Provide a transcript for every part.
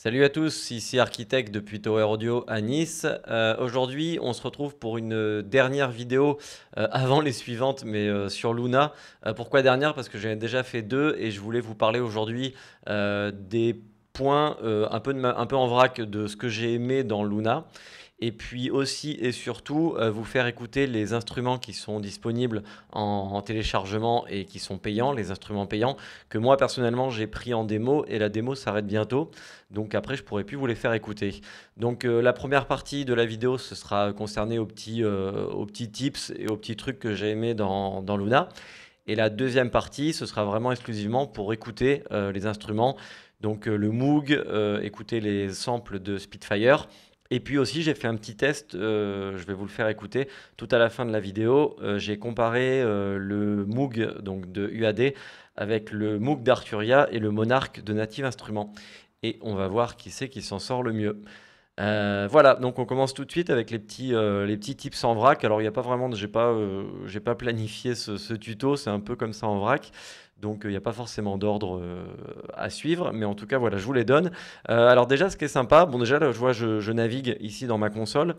Salut à tous, ici Architecte depuis Tower Audio à Nice. Euh, aujourd'hui, on se retrouve pour une dernière vidéo euh, avant les suivantes, mais euh, sur Luna. pourquoi dernière? Parce que j'en ai déjà fait deux et je voulais vous parler aujourd'hui des points un peu, un peu en vrac de ce que j'ai aimé dans Luna et puis aussi et surtout euh, vous faire écouter les instruments qui sont disponibles en, téléchargement et qui sont payants, les instruments payants, que moi personnellement j'ai pris en démo et la démo s'arrête bientôt. Donc après je pourrai plus vous les faire écouter. Donc euh, la première partie de la vidéo ce sera concerné aux petits, euh, aux petits tips et aux petits trucs que j'ai aimé dans, dans Luna. Et la deuxième partie, ce sera vraiment exclusivement pour écouter les instruments. Donc le Moog, écouter les samples de Spitfire et puis aussi, j'ai fait un petit test, euh, je vais vous le faire écouter tout à la fin de la vidéo. Euh, j'ai comparé euh, le Moog donc de UAD avec le Moog d'Arturia et le Monarch de Native Instruments. Et on va voir qui c'est qui s'en sort le mieux. voilà, donc on commence tout de suite avec les petits, les petits tips en vrac. Alors il n'y a pas vraiment, j'ai pas, j'ai pas planifié ce, ce tuto, c'est un peu comme ça en vrac. Donc il n'y a pas forcément d'ordre euh, à suivre, mais en tout cas voilà, je vous les donne. Euh, alors déjà, ce qui est sympa, bon déjà là, je vois, je, navigue ici dans ma console.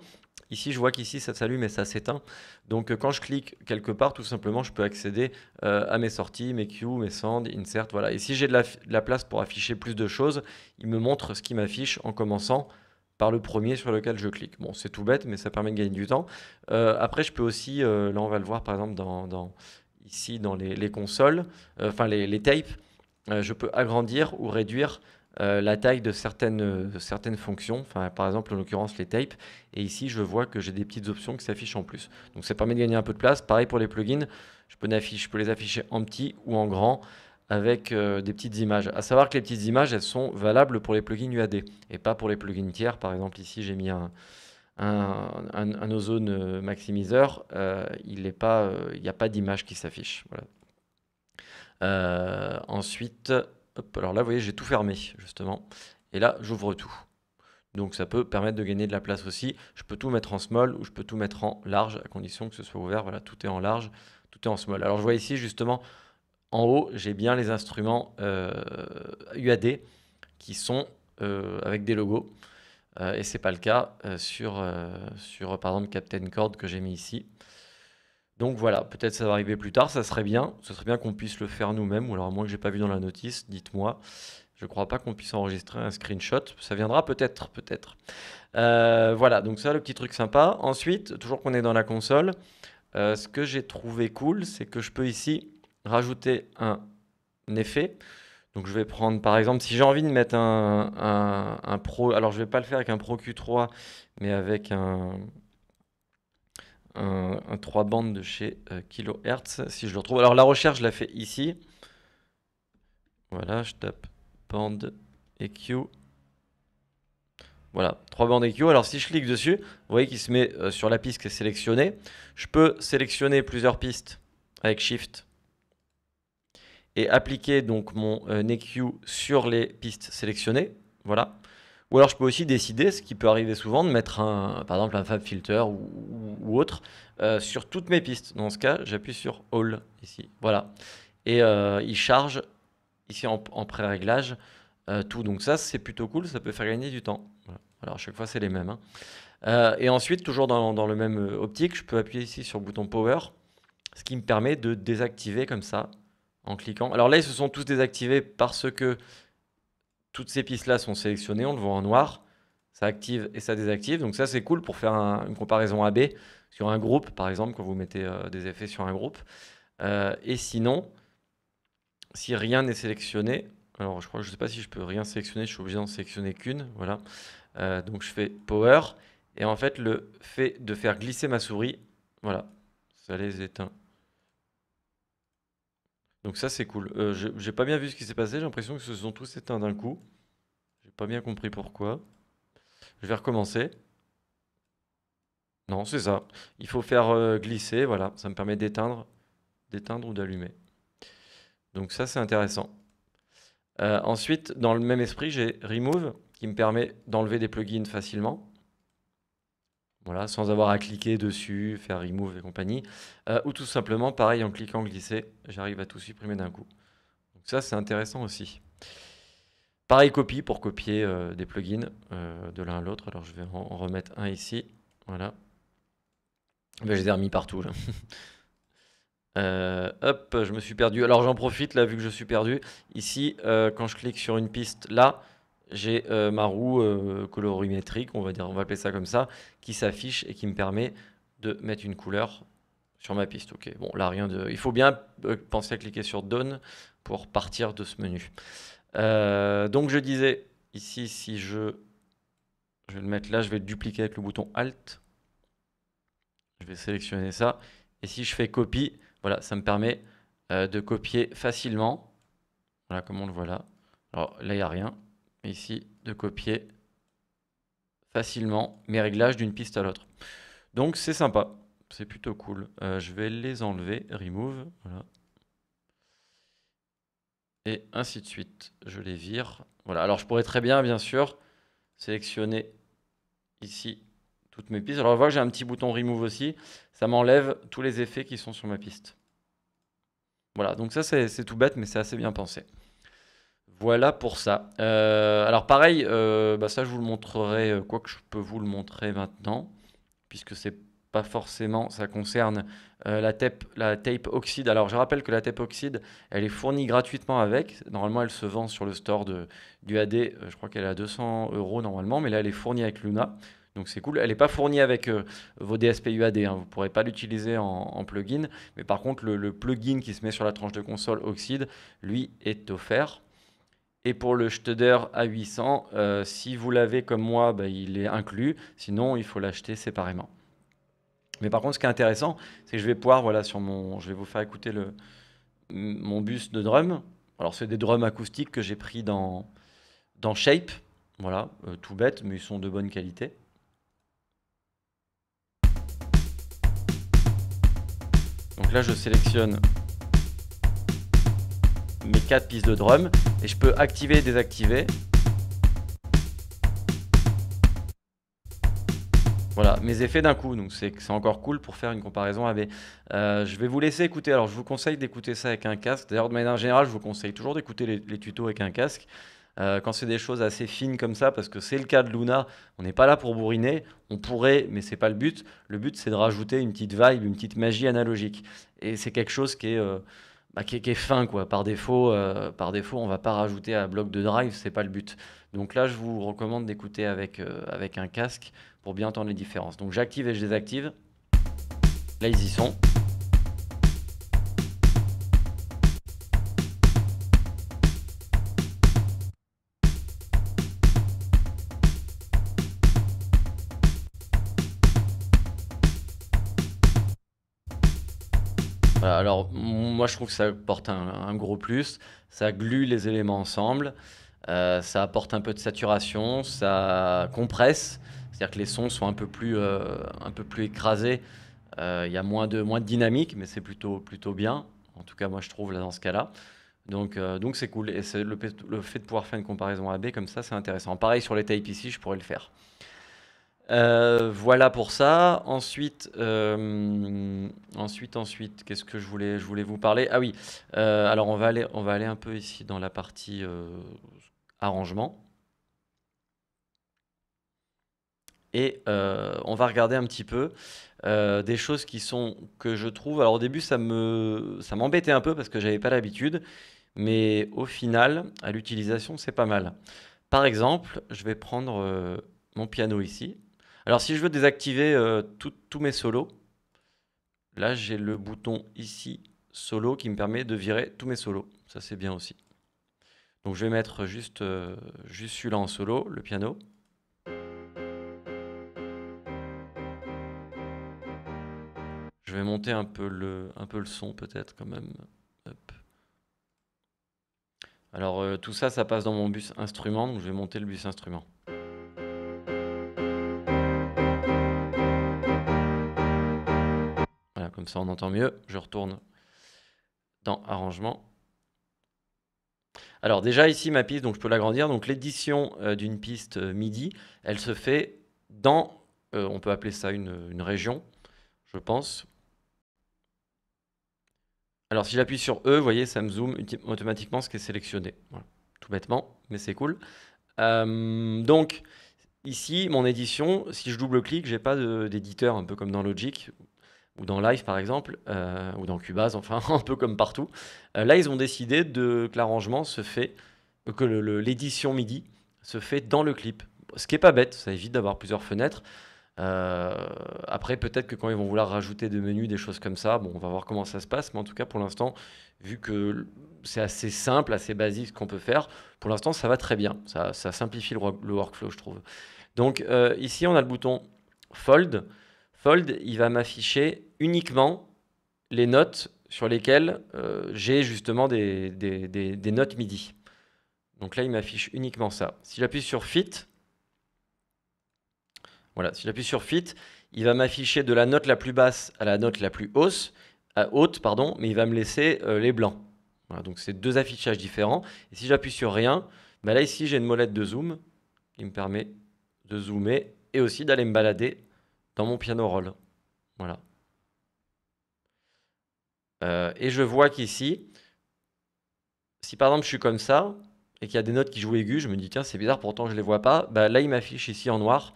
Ici, je vois qu'ici ça s'allume et ça s'éteint. Donc quand je clique quelque part, tout simplement, je peux accéder euh, à mes sorties, mes queues, mes send, insert, voilà. Et si j'ai de, la, place pour afficher plus de choses, il me montre ce qui m'affiche en commençant par le premier sur lequel je clique. Bon, c'est tout bête, mais ça permet de gagner du temps. après, je peux aussi, là on va le voir par exemple dans ici dans les, consoles, euh, enfin les, tapes, euh, je peux agrandir ou réduire euh, la taille de certaines, certaines fonctions, enfin, par exemple en l'occurrence les tapes, et ici je vois que j'ai des petites options qui s'affichent en plus. Donc ça permet de gagner un peu de place. Pareil pour les plugins, je peux, les afficher en petit ou en grand avec des petites images. À savoir que les petites images, elles sont valables pour les plugins UAD et pas pour les plugins tiers. Par exemple ici j'ai mis un, un, ozone euh, maximiseur, euh, il n'y euh, a pas d'image qui s'affiche. ensuite, alors là, vous voyez, j'ai tout fermé, justement. Et là, j'ouvre tout. Donc ça peut permettre de gagner de la place aussi. Je peux tout mettre en small ou je peux tout mettre en large, à condition que ce soit ouvert. Voilà, tout est en large, tout est en small. Alors je vois ici, justement, en haut, j'ai bien les instruments UAD qui sont avec des logos. Euh, et c'est pas le cas euh, sur, euh, sur, par exemple, Captain Cord que j'ai mis ici. Donc voilà, peut-être ça va arriver plus tard, ça serait bien. Ce serait bien qu'on puisse le faire nous-mêmes, ou alors moi que j'ai pas vu dans la notice, dites-moi. Je crois pas qu'on puisse enregistrer un screenshot. Ça viendra peut-être, peut-être. voilà, donc ça, le petit truc sympa. Ensuite, toujours qu'on est dans la console, ce que j'ai trouvé cool, c'est que je peux ici rajouter un effet. Donc je vais prendre par exemple, si j'ai envie de mettre un, Pro, alors je vais pas le faire avec un Pro Q3, mais avec un, un, 3 bandes de chez euh, Kilohertz, si je le retrouve. Alors la recherche, je la fais ici. Voilà, je tape bande EQ. Voilà, 3 bandes EQ. Alors si je clique dessus, vous voyez qu'il se met euh, sur la piste qui est sélectionnée. Je peux sélectionner plusieurs pistes avec Shift et appliquer donc mon euh, EQ sur les pistes sélectionnées. Voilà. Ou alors je peux aussi décider, ce qui peut arriver souvent, de mettre un, par exemple un Fab Filter ou, autre euh, sur toutes mes pistes. Dans ce cas, j'appuie sur All ici. Voilà. Et euh, il charge ici en, pré-réglage tout. Donc ça, c'est plutôt cool. Ça peut faire gagner du temps. Alors à chaque fois, c'est les mêmes. Hein. et ensuite, toujours dans, dans, le même optique, je peux appuyer ici sur le bouton Power, ce qui me permet de désactiver comme ça en cliquant. Alors là, ils se sont tous désactivés parce que toutes ces pistes-là sont sélectionnées, on le voit en noir. Ça active et ça désactive. Donc ça, c'est cool pour faire une comparaison AB sur un groupe, par exemple, quand vous mettez euh, des effets sur un groupe. Euh, et sinon, si rien n'est sélectionné, alors je crois, je ne sais pas si je peux rien sélectionner, je suis obligé d'en sélectionner qu'une. Voilà. Euh, donc je fais Power. Et en fait, le fait de faire glisser ma souris, voilà, ça les éteint. Donc ça c'est cool. Euh, j'ai pas bien vu ce qui s'est passé, j'ai l'impression que ce sont tous éteints d'un coup. J'ai pas bien compris pourquoi. Je vais recommencer. Non, c'est ça. Il faut faire euh, glisser, voilà, ça me permet d'éteindre, d'éteindre ou d'allumer. Donc ça c'est intéressant. Euh, ensuite, dans le même esprit, j'ai Remove qui me permet d'enlever des plugins facilement. Voilà, sans avoir à cliquer dessus, faire remove et compagnie. Euh, ou tout simplement, pareil, en cliquant glisser, j'arrive à tout supprimer d'un coup. Donc ça, c'est intéressant aussi. Pareil copie pour copier des plugins de l'un à l'autre. Alors je vais en, remettre un ici. Voilà. Ben, je les ai remis partout. hop, je me suis perdu. Alors j'en profite là vu que je suis perdu. Ici, quand je clique sur une piste là, j'ai ma roue colorimétrique, on va dire, on va appeler ça comme ça, qui s'affiche et qui me permet de mettre une couleur sur ma piste. Ok, bon là rien de. Il faut bien euh, penser à cliquer sur Done pour partir de ce menu. Euh, donc je disais ici si je je vais le mettre là, je vais le dupliquer avec le bouton Alt. Je vais sélectionner ça et si je fais copie, voilà, ça me permet euh, de copier facilement. Voilà comme on le voit là. Alors là il n'y a rien, ici de copier facilement mes réglages d'une piste à l'autre. Donc c'est sympa, c'est plutôt cool. Euh, je vais les enlever, remove, voilà. Et ainsi de suite, je les vire. Voilà, alors je pourrais très bien, bien sûr, sélectionner ici toutes mes pistes. Alors on voit que j'ai un petit bouton remove aussi, ça m'enlève tous les effets qui sont sur ma piste. Voilà, donc ça c'est tout bête, mais c'est assez bien pensé. Voilà pour ça. Euh, alors pareil, euh, bah ça je vous le montrerai, quoi que je peux vous le montrer maintenant puisque c'est pas forcément, ça concerne euh, la, tape, la oxyde. Alors je rappelle que la tape oxyde, elle est fournie gratuitement avec. Normalement, elle se vend sur le store de, du AD. Euh, je crois qu'elle est à 200 euros normalement, mais là, elle est fournie avec Luna. Donc c'est cool. Elle n'est pas fournie avec euh, vos DSP UAD. Hein. Vous ne pourrez pas l'utiliser en, plugin. Mais par contre, le, plugin qui se met sur la tranche de console Oxide, lui, est offert. Et pour le Studer A800, euh, si vous l'avez comme moi, bah, il est inclus. Sinon, il faut l'acheter séparément. Mais par contre, ce qui est intéressant, c'est que je vais pouvoir, voilà, sur mon, je vais vous faire écouter le, mon bus de drum. Alors, c'est des drums acoustiques que j'ai pris dans, dans Shape. Voilà, euh, tout bête, mais ils sont de bonne qualité. Donc là, je sélectionne mes quatre pistes de drum et je peux activer et désactiver. Voilà, mes effets d'un coup, donc c'est encore cool pour faire une comparaison avec. Euh, je vais vous laisser écouter, alors je vous conseille d'écouter ça avec un casque. D'ailleurs, de manière générale, je vous conseille toujours d'écouter les, tutos avec un casque. Euh, quand c'est des choses assez fines comme ça, parce que c'est le cas de Luna, on n'est pas là pour bourriner, on pourrait, mais c'est pas le but. Le but, c'est de rajouter une petite vibe, une petite magie analogique. Et c'est quelque chose qui est, euh, bah, qui, est fin quoi. Par défaut, euh, par on va pas rajouter un bloc de drive, c'est pas le but. Donc là, je vous recommande d'écouter avec, euh, avec un casque pour bien entendre les différences. Donc j'active et je désactive. Là, ils y sont. Alors moi je trouve que ça apporte un, gros plus, ça glue les éléments ensemble, euh, ça apporte un peu de saturation, ça compresse, c'est-à-dire que les sons sont un peu plus, euh, un peu plus écrasés, euh, il y a moins de, moins de dynamique, mais c'est plutôt, plutôt bien, en tout cas moi je trouve là dans ce cas-là. Donc donc c'est cool, et le, le, fait de pouvoir faire une comparaison AB comme ça c'est intéressant. Pareil sur les tapes ici, je pourrais le faire. Euh, voilà pour ça. Ensuite, euh, ensuite, ensuite, qu'est-ce que je voulais, je voulais vous parler? Ah oui, euh, alors on va, aller, un peu ici dans la partie arrangement. Et on va regarder un petit peu des choses qui sont que je trouve. Alors au début, ça m'embêtait un peu parce que j'avais pas l'habitude, mais au final, à l'utilisation, c'est pas mal. Par exemple, je vais prendre mon piano ici. Alors si je veux désactiver euh, tous mes solos, là j'ai le bouton ici, solo, qui me permet de virer tous mes solos. Ça c'est bien aussi. Donc je vais mettre juste, euh, celui-là en solo, le piano. Je vais monter un peu le, un peu le son peut-être quand même. Alors euh, tout ça, ça passe dans mon bus instrument, donc je vais monter le bus instrument. Comme ça on entend mieux. Je retourne dans arrangement. Alors déjà ici ma piste, donc je peux l'agrandir. Donc l'édition euh, d'une piste euh, MIDI, elle se fait dans, euh, on peut appeler ça une, région, je pense. Alors si j'appuie sur E, vous voyez, ça me zoome automatiquement ce qui est sélectionné. Tout bêtement, mais c'est cool. Donc, ici, mon édition, si je double-clique, j'ai pas d'éditeur, un peu comme dans Logic ou dans Live par exemple, euh, ou dans Cubase, enfin un peu comme partout. Euh, là, ils ont décidé de, que l'arrangement se fait, que l'édition MIDI se fait dans le clip. Ce qui est pas bête, ça évite d'avoir plusieurs fenêtres. après, peut-être que quand ils vont vouloir rajouter des menus, des choses comme ça, bon, on va voir comment ça se passe. Mais en tout cas, pour l'instant, vu que c'est assez simple, assez basique ce qu'on peut faire. Pour l'instant, ça va très bien. Ça, simplifie le, workflow, je trouve. Donc euh, ici, on a le bouton Fold. Fold, il va m'afficher uniquement les notes sur lesquelles euh, j'ai justement des, des, notes MIDI. Donc là, il m'affiche uniquement ça. Si j'appuie sur Fit, voilà, si j'appuie sur Fit, il va m'afficher de la note la plus basse à la note la plus hausse, haute, pardon, mais il va me laisser euh, les blancs donc c'est deux affichages différents. Et si j'appuie sur rien, bah là ici j'ai une molette de zoom qui me permet de zoomer et aussi d'aller me balader dans mon piano roll. Voilà. Euh, et je vois qu'ici, si par exemple je suis comme ça et qu'il y a des notes qui jouent aigus, je me dis tiens c'est bizarre pourtant je ne les vois pas. Bah, là il m'affiche ici en noir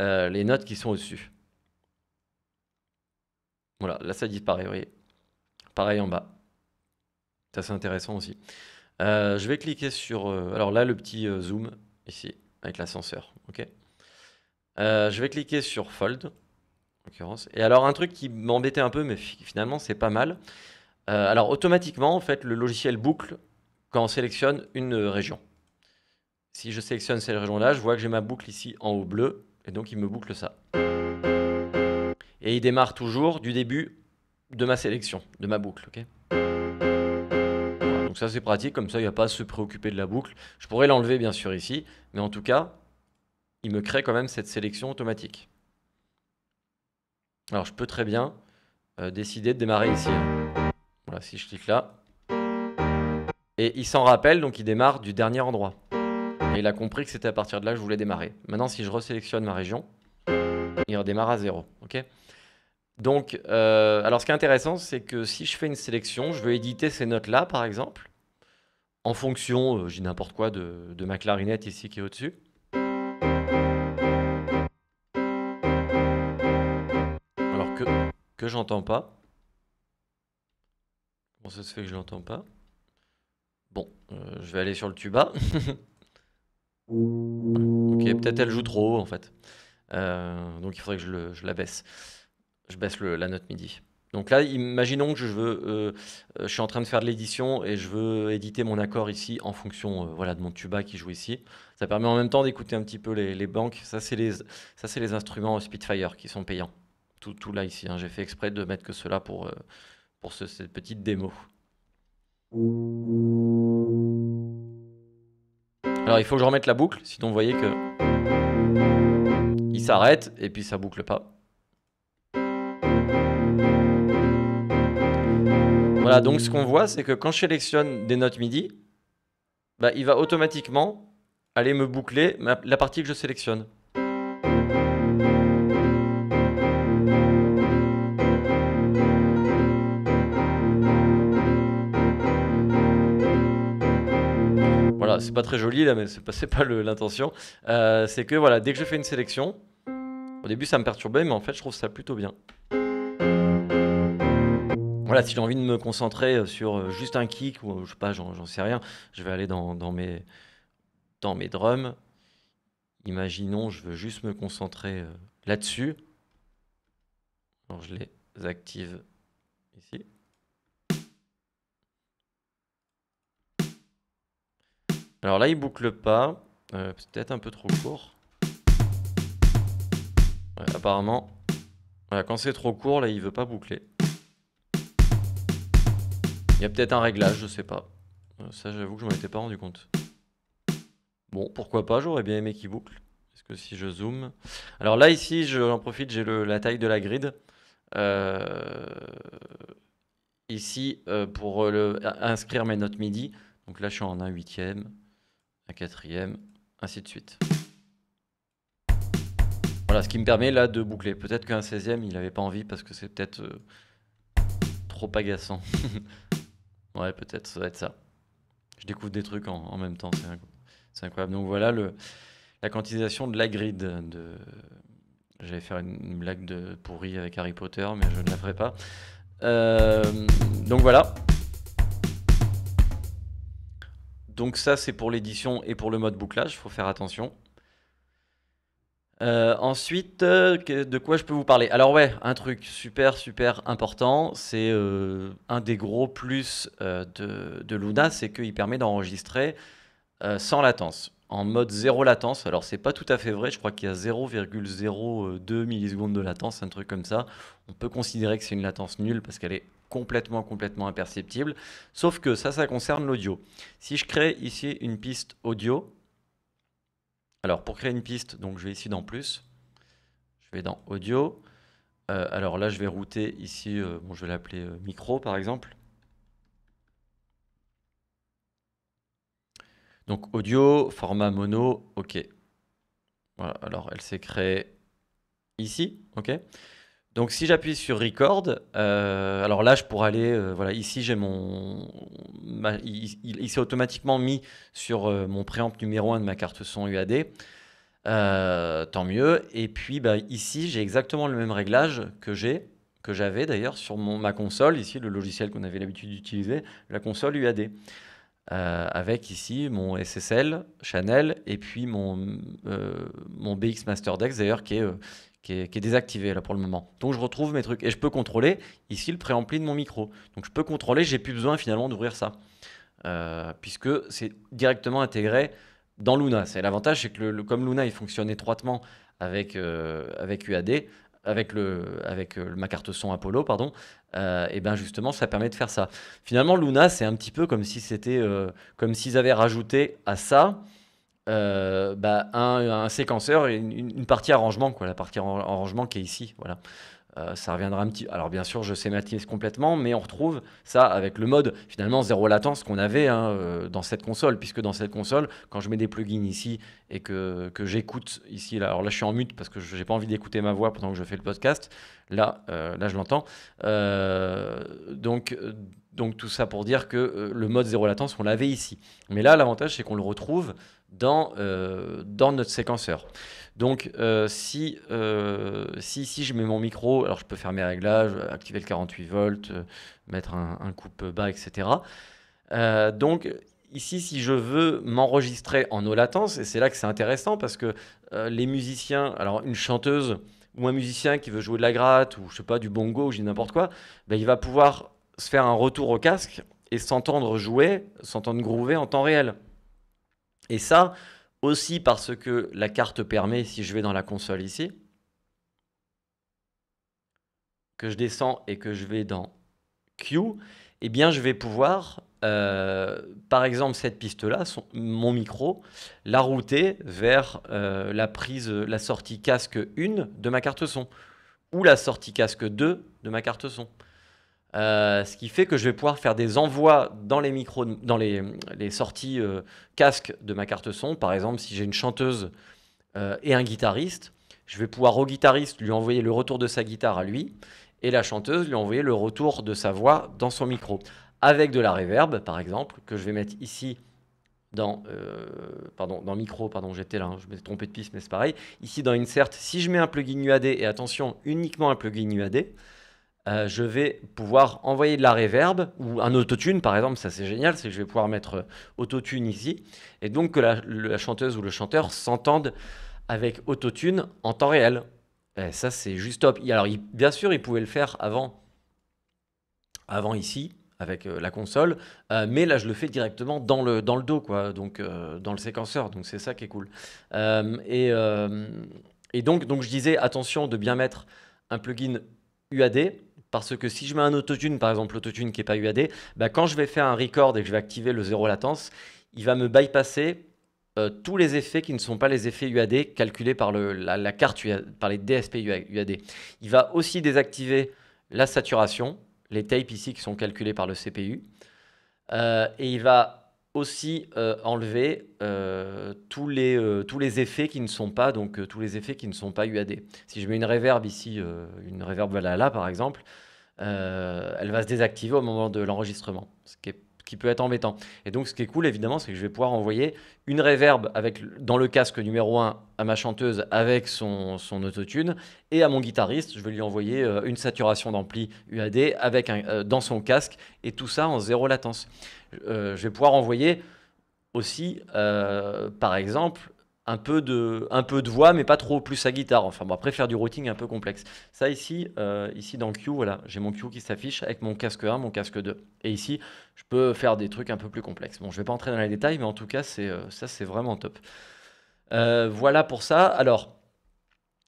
euh, les notes qui sont au-dessus. Voilà, là ça disparaît, vous voyez. Pareil en bas. C'est assez intéressant aussi. Euh, je vais cliquer sur... Alors là, le petit zoom, ici, avec l'ascenseur. ok je vais cliquer sur Fold, en l'occurrence. Et alors, un truc qui m'embêtait un peu, mais finalement, c'est pas mal. alors, automatiquement, en fait, le logiciel boucle quand on sélectionne une région. Si je sélectionne cette région-là, je vois que j'ai ma boucle ici en haut bleu, et donc il me boucle ça. Et il démarre toujours du début de ma sélection, de ma boucle. donc ça c'est pratique, comme ça il n'y a pas à se préoccuper de la boucle. Je pourrais l'enlever bien sûr ici, mais en tout cas, il me crée quand même cette sélection automatique. Alors je peux très bien euh, décider de démarrer ici. Voilà, si je clique là. Et il s'en rappelle, donc il démarre du dernier endroit. Et il a compris que c'était à partir de là que je voulais démarrer. Maintenant, si je resélectionne ma région, il redémarre à zéro. ok? Donc, euh, alors ce qui est intéressant, c'est que si je fais une sélection, je veux éditer ces notes-là, par exemple, en fonction, euh, j'ai n'importe quoi, de, ma clarinette ici qui est au-dessus. Que, j'entends pas. Comment ça se fait que je l'entends pas? Bon, euh, je vais aller sur le tuba. ok, peut-être elle joue trop haut en fait. donc il faudrait que je, la baisse je baisse la note MIDI. Donc là, imaginons que je veux, euh, euh, je suis en train de faire de l'édition et je veux éditer mon accord ici en fonction euh, voilà, de mon tuba qui joue ici. Ça permet en même temps d'écouter un petit peu les, banques. Ça, c'est les, ça, c'est les instruments Spitfire qui sont payants. Tout, là ici. Hein. J'ai fait exprès de mettre que cela pour, pour cette petite démo. Alors il faut que je remette la boucle, sinon vous voyez que il s'arrête et puis ça boucle pas. Voilà, donc ce qu'on voit, c'est que quand je sélectionne des notes MIDI, bah, il va automatiquement aller me boucler la partie que je sélectionne. C'est pas très joli là, mais c'est pas, l'intention. Euh, c'est que voilà, dès que je fais une sélection, au début ça me perturbait, mais en fait je trouve ça plutôt bien. Voilà, si j'ai envie de me concentrer euh, sur euh, juste un kick ou je sais pas, j'en sais rien, je vais aller dans, mes, dans mes drums. Imaginons, je veux juste me concentrer là-dessus. Alors je les active ici. Alors là, il boucle pas. Peut-être un peu trop court. apparemment, voilà, quand c'est trop court, là, il veut pas boucler. Il y a peut-être un réglage, je sais pas. Euh, ça, j'avoue que je m'en étais pas rendu compte. Bon, pourquoi pas, j'aurais bien aimé qu'il boucle. Est-ce que si je zoome... Alors là, ici, j'en profite, j'ai la taille de la grid. Euh, ici, euh, pour inscrire mes notes MIDI. Donc là, je suis en 1 huitième, un quatrième, ainsi de suite. Voilà, ce qui me permet là de boucler. Peut-être qu'un 16e, il n'avait pas envie parce que c'est peut-être trop agaçant. Ouais, peut-être, ça va être ça. Je découvre des trucs en, même temps, c'est incroyable. Donc voilà le, la quantisation de la grid. J'allais faire une blague de pourri avec Harry Potter, mais je ne la ferai pas. Euh, donc voilà. Donc ça, c'est pour l'édition et pour le mode bouclage, il faut faire attention. Euh, ensuite, euh, de quoi je peux vous parler? Alors ouais, un truc super super important, c'est un des gros plus de, de, Luna, c'est qu'il permet d'enregistrer sans latence en mode zéro latence. Alors c'est pas tout à fait vrai, je crois qu'il y a 0,02 millisecondes de latence, un truc comme ça. On peut considérer que c'est une latence nulle parce qu'elle est complètement complètement imperceptible. Sauf que ça, ça concerne l'audio. Si je crée ici une piste audio, alors pour créer une piste, donc je vais ici dans plus, je vais dans audio. Euh, alors là, je vais router ici, euh, je vais l'appeler euh, micro par exemple. Donc audio, format mono, ok. Voilà, alors elle s'est créée ici, ok. Donc si j'appuie sur record, euh, alors là je pourrais aller, euh, voilà, ici j'ai mon, il, s'est automatiquement mis sur euh, mon préamp numéro 1 de ma carte son UAD, tant mieux. Et puis bah, ici j'ai exactement le même réglage que j'ai, que j'avais d'ailleurs sur mon, ma console, ici le logiciel qu'on avait l'habitude d'utiliser, la console UAD. Avec ici mon SSL Channel et puis mon, mon BX Master Dex d'ailleurs qui est, qui, est, désactivé là pour le moment. Donc je retrouve mes trucs et je peux contrôler ici le préampli de mon micro. Donc je peux contrôler, j'ai plus besoin finalement d'ouvrir ça puisque c'est directement intégré dans Luna. C'est l'avantage, c'est que le, comme Luna il fonctionne étroitement avec, avec UAD, avec, le, avec ma carte son Apollo, pardon, euh, et bien justement, ça permet de faire ça. Finalement, Luna, c'est un petit peu comme si c'était, euh, comme s'ils avaient rajouté à ça euh, bah, un, séquenceur et une, partie arrangement, quoi, la partie arrangement qui est ici, voilà. Euh, ça reviendra un petit. Alors bien sûr, je schématise complètement, mais on retrouve ça avec le mode finalement zéro latence qu'on avait hein, euh, dans cette console, puisque dans cette console, quand je mets des plugins ici et que, que j'écoute ici, là, alors là je suis en mute parce que je n'ai pas envie d'écouter ma voix pendant que je fais le podcast. Là, là je l'entends. donc donc tout ça pour dire que le mode zéro latence, on l'avait ici. Mais là, l'avantage, c'est qu'on le retrouve dans, dans notre séquenceur. Donc, euh, si, euh, si, je mets mon micro, alors je peux faire mes réglages, activer le 48 volts, euh, mettre un, coupe bas, etc. donc, ici, si je veux m'enregistrer en no latence, et c'est là que c'est intéressant parce que les musiciens, alors une chanteuse ou un musicien qui veut jouer de la gratte ou je sais pas du bongo ou n'importe quoi, ben, il va pouvoir se faire un retour au casque et s'entendre jouer, s'entendre groover en temps réel. Et ça, aussi parce que la carte permet, si je vais dans la console ici, que je descends et que je vais dans Q, eh bien je vais pouvoir, euh, par exemple cette piste-là, mon micro, la router vers euh, la prise, la sortie casque 1 de ma carte son, ou la sortie casque 2 de ma carte son. Euh, ce qui fait que je vais pouvoir faire des envois dans les micros, dans les, sorties euh, casques de ma carte son. Par exemple, si j'ai une chanteuse euh, et un guitariste, je vais pouvoir au guitariste lui envoyer le retour de sa guitare à lui et la chanteuse lui envoyer le retour de sa voix dans son micro. Avec de la reverb, par exemple, que je vais mettre ici dans, pardon, dans micro, pardon, j'étais là, hein, je m'étais trompé de piste, mais c'est pareil. Ici dans insert, si je mets un plugin UAD, et attention, uniquement un plugin UAD, euh, je vais pouvoir envoyer de la reverb ou un autotune par exemple, ça c'est génial, c'est que je vais pouvoir mettre euh, autotune ici et donc que la, chanteuse ou le chanteur s'entendent avec autotune en temps réel. Ça c'est juste top. Alors bien sûr, il pouvait le faire avant, avant ici avec euh, la console, mais là je le fais directement dans le, dans le dos, quoi, donc dans le séquenceur, donc c'est ça qui est cool. et, et donc, donc je disais attention de bien mettre un plugin UAD parce que si je mets un autotune, par exemple l'autotune qui n'est pas UAD, bah, quand je vais faire un record et que je vais activer le zéro latence, il va me bypasser euh, tous les effets qui ne sont pas les effets UAD calculés par la, carte par les DSP UAD. Il va aussi désactiver la saturation, les tapes ici qui sont calculés par le CPU, euh, et il va aussi euh, enlever tous, les, tous les effets qui ne sont pas donc tous les effets qui ne sont pas UAD. Si je mets une reverb ici, une reverb là par exemple, euh, elle va se désactiver au moment de l'enregistrement, ce qui peut être embêtant. Et donc, ce qui est cool, évidemment, c'est que je vais pouvoir envoyer une reverb avec, dans le casque numéro 1 à ma chanteuse avec son, son autotune et à mon guitariste, je vais lui envoyer euh, une saturation d'ampli UAD avec un, euh, dans son casque et tout ça en zéro latence. je vais pouvoir envoyer aussi, par exemple, un peu, de, voix, mais pas trop plus à guitare. Enfin bon, après faire du routing un peu complexe. Ça ici, euh, ici dans Q, voilà, j'ai mon Q qui s'affiche avec mon casque 1, mon casque 2. Et ici, je peux faire des trucs un peu plus complexes. Bon, je vais pas entrer dans les détails, mais en tout cas, euh, ça, c'est vraiment top. Euh, voilà pour ça. Alors,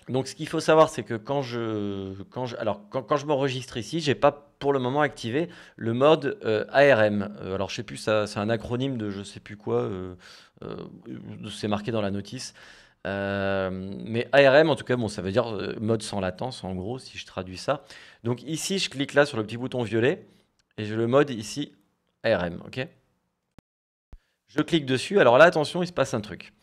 donc ce qu'il faut savoir, c'est que quand je, quand je, je m'enregistre ici, j'ai pas pour le moment activé le mode euh, ARM. Euh, alors je sais plus, c'est un acronyme de je sais plus quoi, euh, c'est marqué dans la notice. mais ARM, en tout cas, bon, ça veut dire mode sans latence, en gros, si je traduis ça. Donc ici, je clique là sur le petit bouton violet et j'ai le mode ici ARM, ok? Je clique dessus. Alors là, attention, il se passe un truc.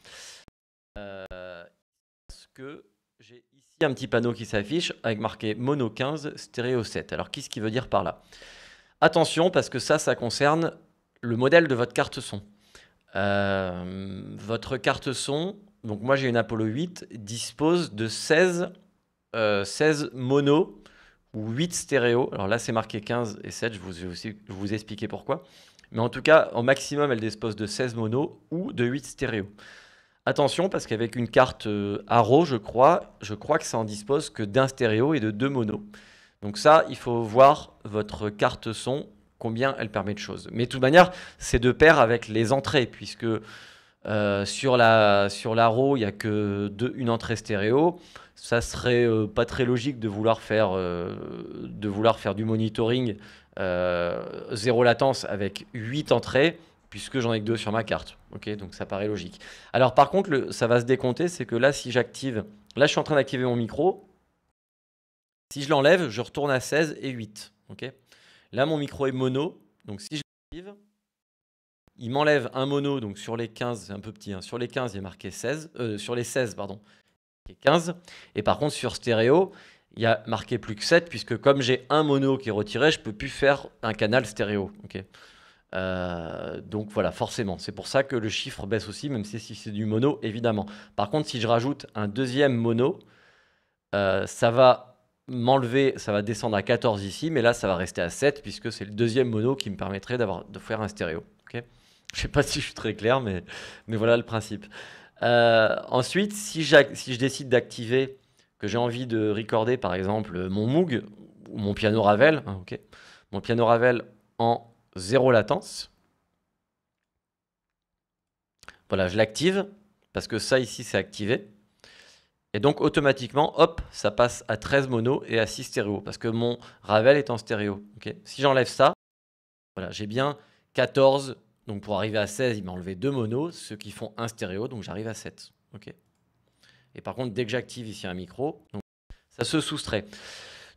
Un petit panneau qui s'affiche avec marqué mono 15, stéréo 7. Alors qu'est-ce qu'il veut dire par là? Attention parce que ça, ça concerne le modèle de votre carte son. Euh, votre carte son, donc moi j'ai une Apollo 8, dispose de 16, 16 euh, mono ou 8 stéréo. Alors là c'est marqué 15 et 7, je vous, je vais vous expliquer pourquoi. Mais en tout cas, au maximum, elle dispose de 16 mono ou de 8 stéréo. Attention, parce qu'avec une carte euh, Arrow, je crois, que ça en dispose que d'un stéréo et de deux mono. Donc ça, il faut voir votre carte son, combien elle permet de choses. Mais de toute manière, c'est de pair avec les entrées, puisque euh, sur la sur l'Arrow, il n'y a que une entrée stéréo. Ça serait euh, pas très logique de vouloir faire, de vouloir faire du monitoring zéro latence avec 8 entrées puisque j'en ai que deux sur ma carte. Ok, donc ça paraît logique. Alors par contre, ça va se décompter, c'est que là, si j'active, là je suis en train d'activer mon micro. Si je l'enlève, je retourne à 16 et 8. Ok. Là, mon micro est mono, donc si je l'active, il m'enlève un mono, donc sur les 15, c'est un peu petit, hein, sur les 15, il est marqué 16, euh, sur les 16, pardon, il est 15. Et par contre, sur stéréo, il y a marqué plus que 7, puisque comme j'ai un mono qui est retiré, je ne peux plus faire un canal stéréo. ok euh, donc voilà, forcément. C'est pour ça que le chiffre baisse aussi, même si c'est du mono, évidemment. Par contre, si je rajoute un deuxième mono, euh, ça va m'enlever, ça va descendre à 14 ici, mais là, ça va rester à 7, puisque c'est le deuxième mono qui me permettrait de faire un stéréo. Je je sais pas si je suis très clair, mais, mais voilà le principe. Euh, ensuite, si, si je décide d'activer, que j'ai envie de recorder, par exemple, mon Moog ou mon piano Ravel, hein, mon piano Ravel en zéro latence. Voilà, je l'active parce que ça ici c'est activé. Et donc automatiquement, hop, ça passe à 13 mono et à 6 stéréo parce que mon Ravel est en stéréo. si j'enlève ça, voilà, j'ai bien 14. Donc pour arriver à 16, il m'a enlevé 2 monos, ceux qui font un stéréo, donc j'arrive à 7. Et par contre, dès que j'active ici un micro, ça se soustrait.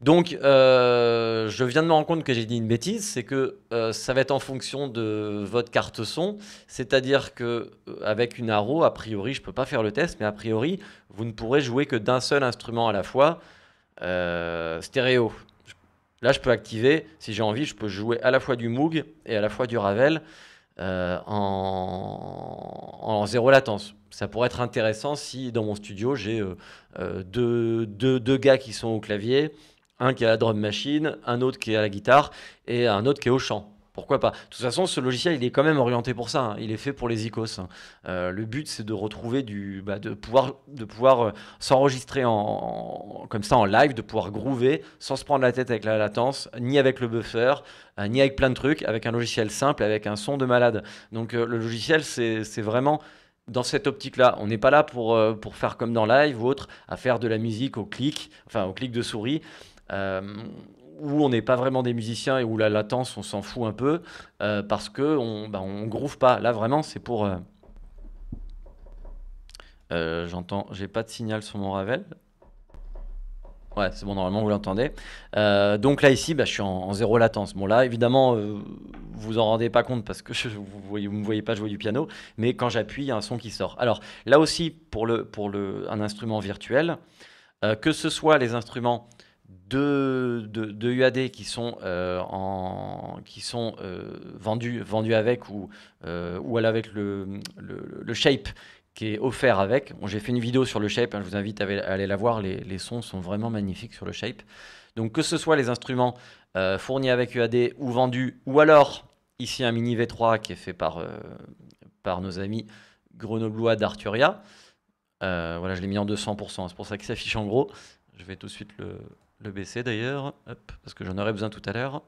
Donc, euh, je viens de me rendre compte que j'ai dit une bêtise, c'est que euh, ça va être en fonction de votre carte son, c'est-à-dire que euh, avec une Arrow, a priori, je peux pas faire le test, mais a priori, vous ne pourrez jouer que d'un seul instrument à la fois, stéréo. Là, je peux activer, si j'ai envie, je peux jouer à la fois du Moog et à la fois du Ravel en, zéro latence. Ça pourrait être intéressant si dans mon studio, j'ai deux, deux, gars qui sont au clavier un qui est à la drum machine, un autre qui est à la guitare et un autre qui est au chant. Pourquoi pas? De toute façon, ce logiciel, il est quand même orienté pour ça. Hein. Il est fait pour les icos. Hein. Euh, le but, c'est de retrouver du, bah, de pouvoir, de pouvoir euh, s'enregistrer en, comme ça en live, de pouvoir groover sans se prendre la tête avec la latence, ni avec le buffer, euh, ni avec plein de trucs, avec un logiciel simple, avec un son de malade. Donc le logiciel, c'est vraiment dans cette optique-là. On n'est pas là pour, pour faire comme dans live ou autre, à faire de la musique au clic, enfin au clic de souris. Euh, où on n'est pas vraiment des musiciens et où la latence, on s'en fout un peu, euh, parce que on, bah, on groove pas. Là, vraiment, c'est pour... Euh, J'entends, j'ai pas de signal sur mon Ravel. Ouais, c'est bon, normalement vous l'entendez. donc là, ici, bah, je suis en, zéro latence. Bon, là, évidemment, vous en rendez pas compte parce que vous ne me voyez pas jouer du piano, mais quand j'appuie, il y a un son qui sort. Alors là aussi, pour, le, pour le, un instrument virtuel, que ce soit les instruments de, de, UAD qui sont, en, qui sont vendus, vendus avec ou, ou avec le, le, shape qui est offert avec. J'ai fait une vidéo sur le shape, hein, je vous invite à aller la voir, les, sons sont vraiment magnifiques sur le shape. Donc que ce soit les instruments fournis avec UAD ou vendus, ou alors ici un mini V3 qui est fait par, par nos amis grenoblois d'Arturia. Euh, voilà, je l'ai mis en 200%, c'est pour ça qu'il s'affiche en gros. Je vais tout de suite le, baisser d'ailleurs, parce que j'en aurai besoin tout à l'heure.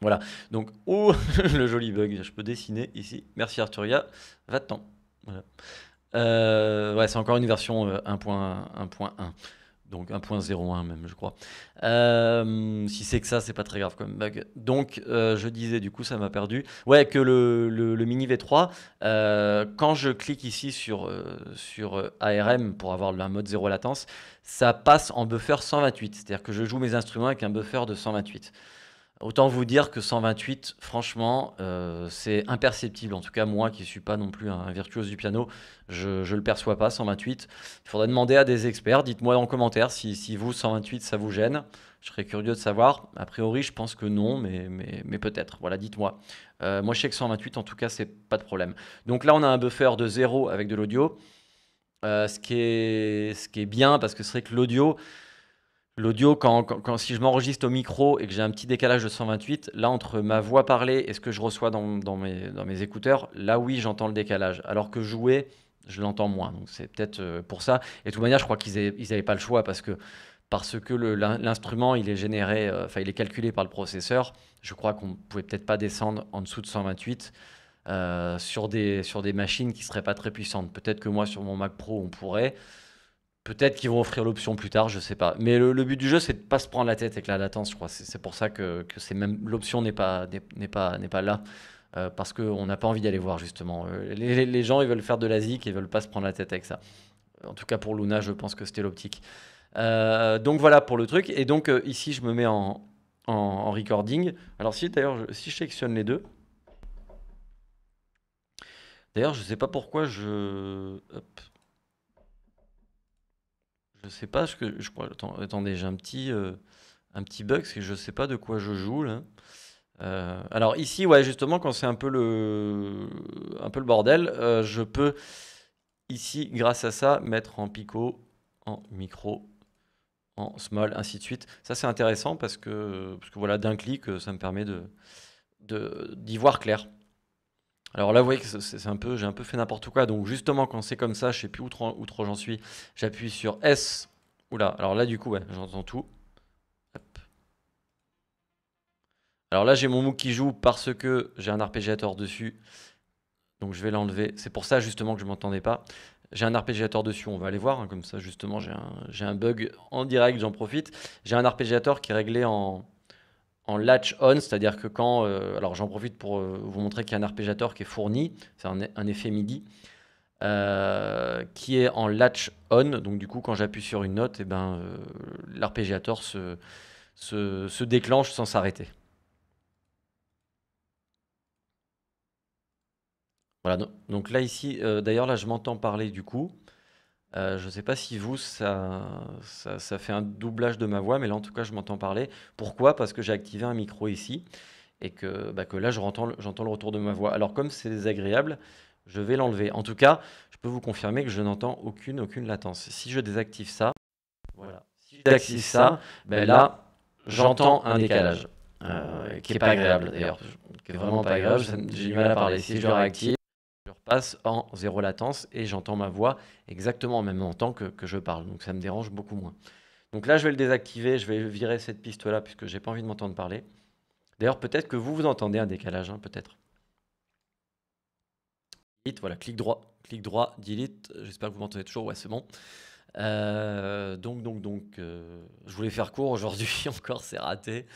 Voilà, donc, oh, le joli bug, je peux dessiner ici. Merci Arturia, va-t'en. Voilà. Euh, c'est encore une version 1.1. Donc 1.01 même, je crois. Euh, si c'est que ça, c'est pas très grave comme bug. Donc, euh, je disais, du coup, ça m'a perdu. Ouais, que le, le, mini V3, euh, quand je clique ici sur, sur ARM pour avoir un mode zéro latence, ça passe en buffer 128. C'est-à-dire que je joue mes instruments avec un buffer de 128. Autant vous dire que 128, franchement, euh, c'est imperceptible. En tout cas, moi qui ne suis pas non plus un virtuose du piano, je ne le perçois pas, 128. Il faudrait demander à des experts. Dites-moi en commentaire si, vous, 128, ça vous gêne. Je serais curieux de savoir. A priori, je pense que non, mais, peut-être. Voilà, dites-moi. Euh, moi, je sais que 128, en tout cas, c'est pas de problème. Donc là, on a un buffer de 0 avec de l'audio. Euh, ce, qui ce qui est bien, parce que c'est vrai que l'audio L'audio, quand, si je m'enregistre au micro et que j'ai un petit décalage de 128, là, entre ma voix parlée et ce que je reçois dans, dans, mes, dans mes, écouteurs, là, oui, j'entends le décalage. Alors que jouer, je l'entends moins. Donc, c'est peut-être euh, pour ça. Et de toute manière, je crois qu'ils n'avaient pas le choix parce que, parce que l'instrument, il est généré, euh, enfin, il est calculé par le processeur. Je crois qu'on ne pouvait peut-être pas descendre en dessous de 128 euh, sur, des, sur des machines qui ne seraient pas très puissantes. Peut-être que moi, sur mon Mac Pro, on pourrait. Peut-être qu'ils vont offrir l'option plus tard, je sais pas. Mais le, but du jeu, c'est de pas se prendre la tête avec la latence, je crois. C'est pour ça que, c'est même l'option n'est pas n'est pas n'est pas là. Euh, parce qu'on n'a pas envie d'aller voir justement. Euh, les, gens ils veulent faire de la zik ils veulent pas se prendre la tête avec ça. En tout cas pour Luna, je pense que c'était l'optique. Euh, donc voilà pour le truc. Et donc ici je me mets en, en, recording. Alors si d'ailleurs si je sélectionne les deux. D'ailleurs je sais pas pourquoi je. Hop. Je sais pas ce que je crois. attendez, j'ai un petit euh, bug, parce que je sais pas de quoi je joue là. Euh, alors ici, ouais, justement, quand c'est un peu le bordel, euh, je peux ici, grâce à ça, mettre en picot, en micro, en small, ainsi de suite. Ça, c'est intéressant parce que parce que voilà, d'un clic, ça me permet d'y voir clair. Alors là, vous voyez que c'est un peu, j'ai un peu fait n'importe quoi. Donc justement, quand c'est comme ça, je sais plus où trop, j'en suis. J'appuie sur S. Oula, alors là, du coup, j'entends tout. Alors là, j'ai mon MOOC qui joue parce que j'ai un arpégiateur dessus. Donc je vais l'enlever. C'est pour ça justement que je m'entendais pas. J'ai un arpégiateur dessus, on va aller voir. Hein, comme ça, justement, j'ai un, un, bug en direct, j'en profite. J'ai un arpégiateur qui est réglé en, en latch on, c'est-à-dire que quand, euh, alors j'en profite pour euh, vous montrer qu'il y a un arpégiateur qui est fourni, c'est un, effet MIDI, euh, qui est en latch on, donc du coup quand j'appuie sur une note, et eh ben, l'arpégiateur se, se, déclenche sans s'arrêter. Voilà, donc là ici, d'ailleurs là je m'entends parler du coup. Euh, je ne sais pas si vous, ça, ça, fait un doublage de ma voix, mais là, en tout cas, je m'entends parler. Pourquoi? Parce que j'ai activé un micro ici et que, bah, que là, j'entends le retour de ma voix. Alors, comme c'est désagréable, je vais l'enlever. En tout cas, je peux vous confirmer que je n'entends aucune, aucune latence. Si je désactive ça, voilà. Si je désactive ça, ben là, j'entends un décalage. Euh, qui n'est pas agréable d'ailleurs, qui est vraiment pas agréable. J'ai du mal à parler. Si je le réactive, en zéro latence et j'entends ma voix exactement en même temps que, que, je parle. Donc ça me dérange beaucoup moins. Donc là, je vais le désactiver, je vais virer cette piste-là puisque j'ai pas envie de m'entendre parler. D'ailleurs, peut-être que vous vous entendez un décalage, hein, peut-être. Voilà, clic droit, clic droit, delete. J'espère que vous m'entendez toujours. Ouais, c'est bon. Euh, donc, donc, donc, euh, je voulais faire court aujourd'hui encore, c'est raté.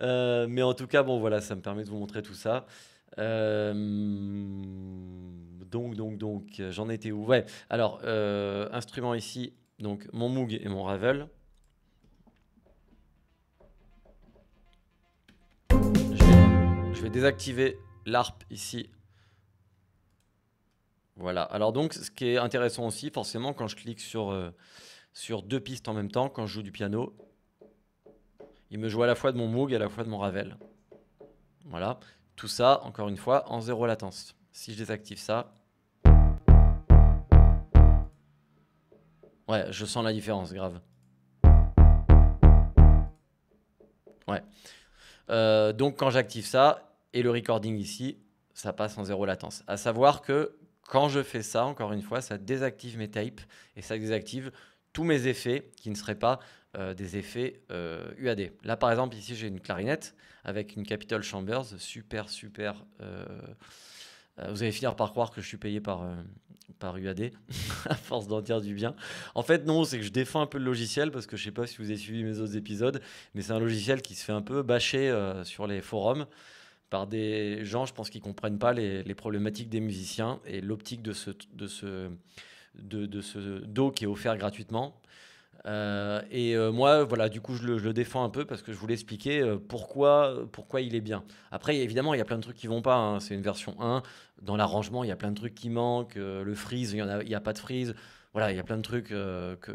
Euh, mais en tout cas, bon, voilà, ça me permet de vous montrer tout ça. Euh, donc, donc, donc, j'en étais où? Ouais, alors, euh, instrument ici, donc mon Moog et mon Ravel. Je vais, désactiver l'ARP ici. Voilà, alors donc, ce qui est intéressant aussi, forcément, quand je clique sur, euh, sur deux pistes en même temps quand je joue du piano. Il me joue à la fois de mon Moog et à la fois de mon Ravel. Voilà. Tout ça, encore une fois, en zéro latence. Si je désactive ça. Ouais, je sens la différence, grave. Ouais. Euh, donc quand j'active ça et le recording ici, ça passe en zéro latence. À savoir que quand je fais ça, encore une fois, ça désactive mes tapes et ça désactive tous mes effets qui ne seraient pas des effets UAD. Euh, Là, par exemple, ici, j'ai une clarinette avec une Capitol Chambers, super, super. vous allez finir par croire que je suis payé par, par UAD, à force d'en dire du bien. En fait, non, c'est que je défends un peu le logiciel parce que je sais pas si vous avez suivi mes autres épisodes, mais c'est un logiciel qui se fait un peu bâcher euh, sur les forums par des gens, je pense, qui comprennent pas les, problématiques des musiciens et l'optique de ce, de, ce, de, de ce dos qui est offert gratuitement. Euh, et euh, moi, voilà, du coup, je le, défends un peu parce que je voulais expliquer euh, pourquoi, pourquoi il est bien. Après, évidemment, il y a plein de trucs qui vont pas. Hein. C'est une version 1. Dans l'arrangement, il y a plein de trucs qui manquent. le freeze, il n'y a, a, pas de freeze. Voilà, il y a plein de trucs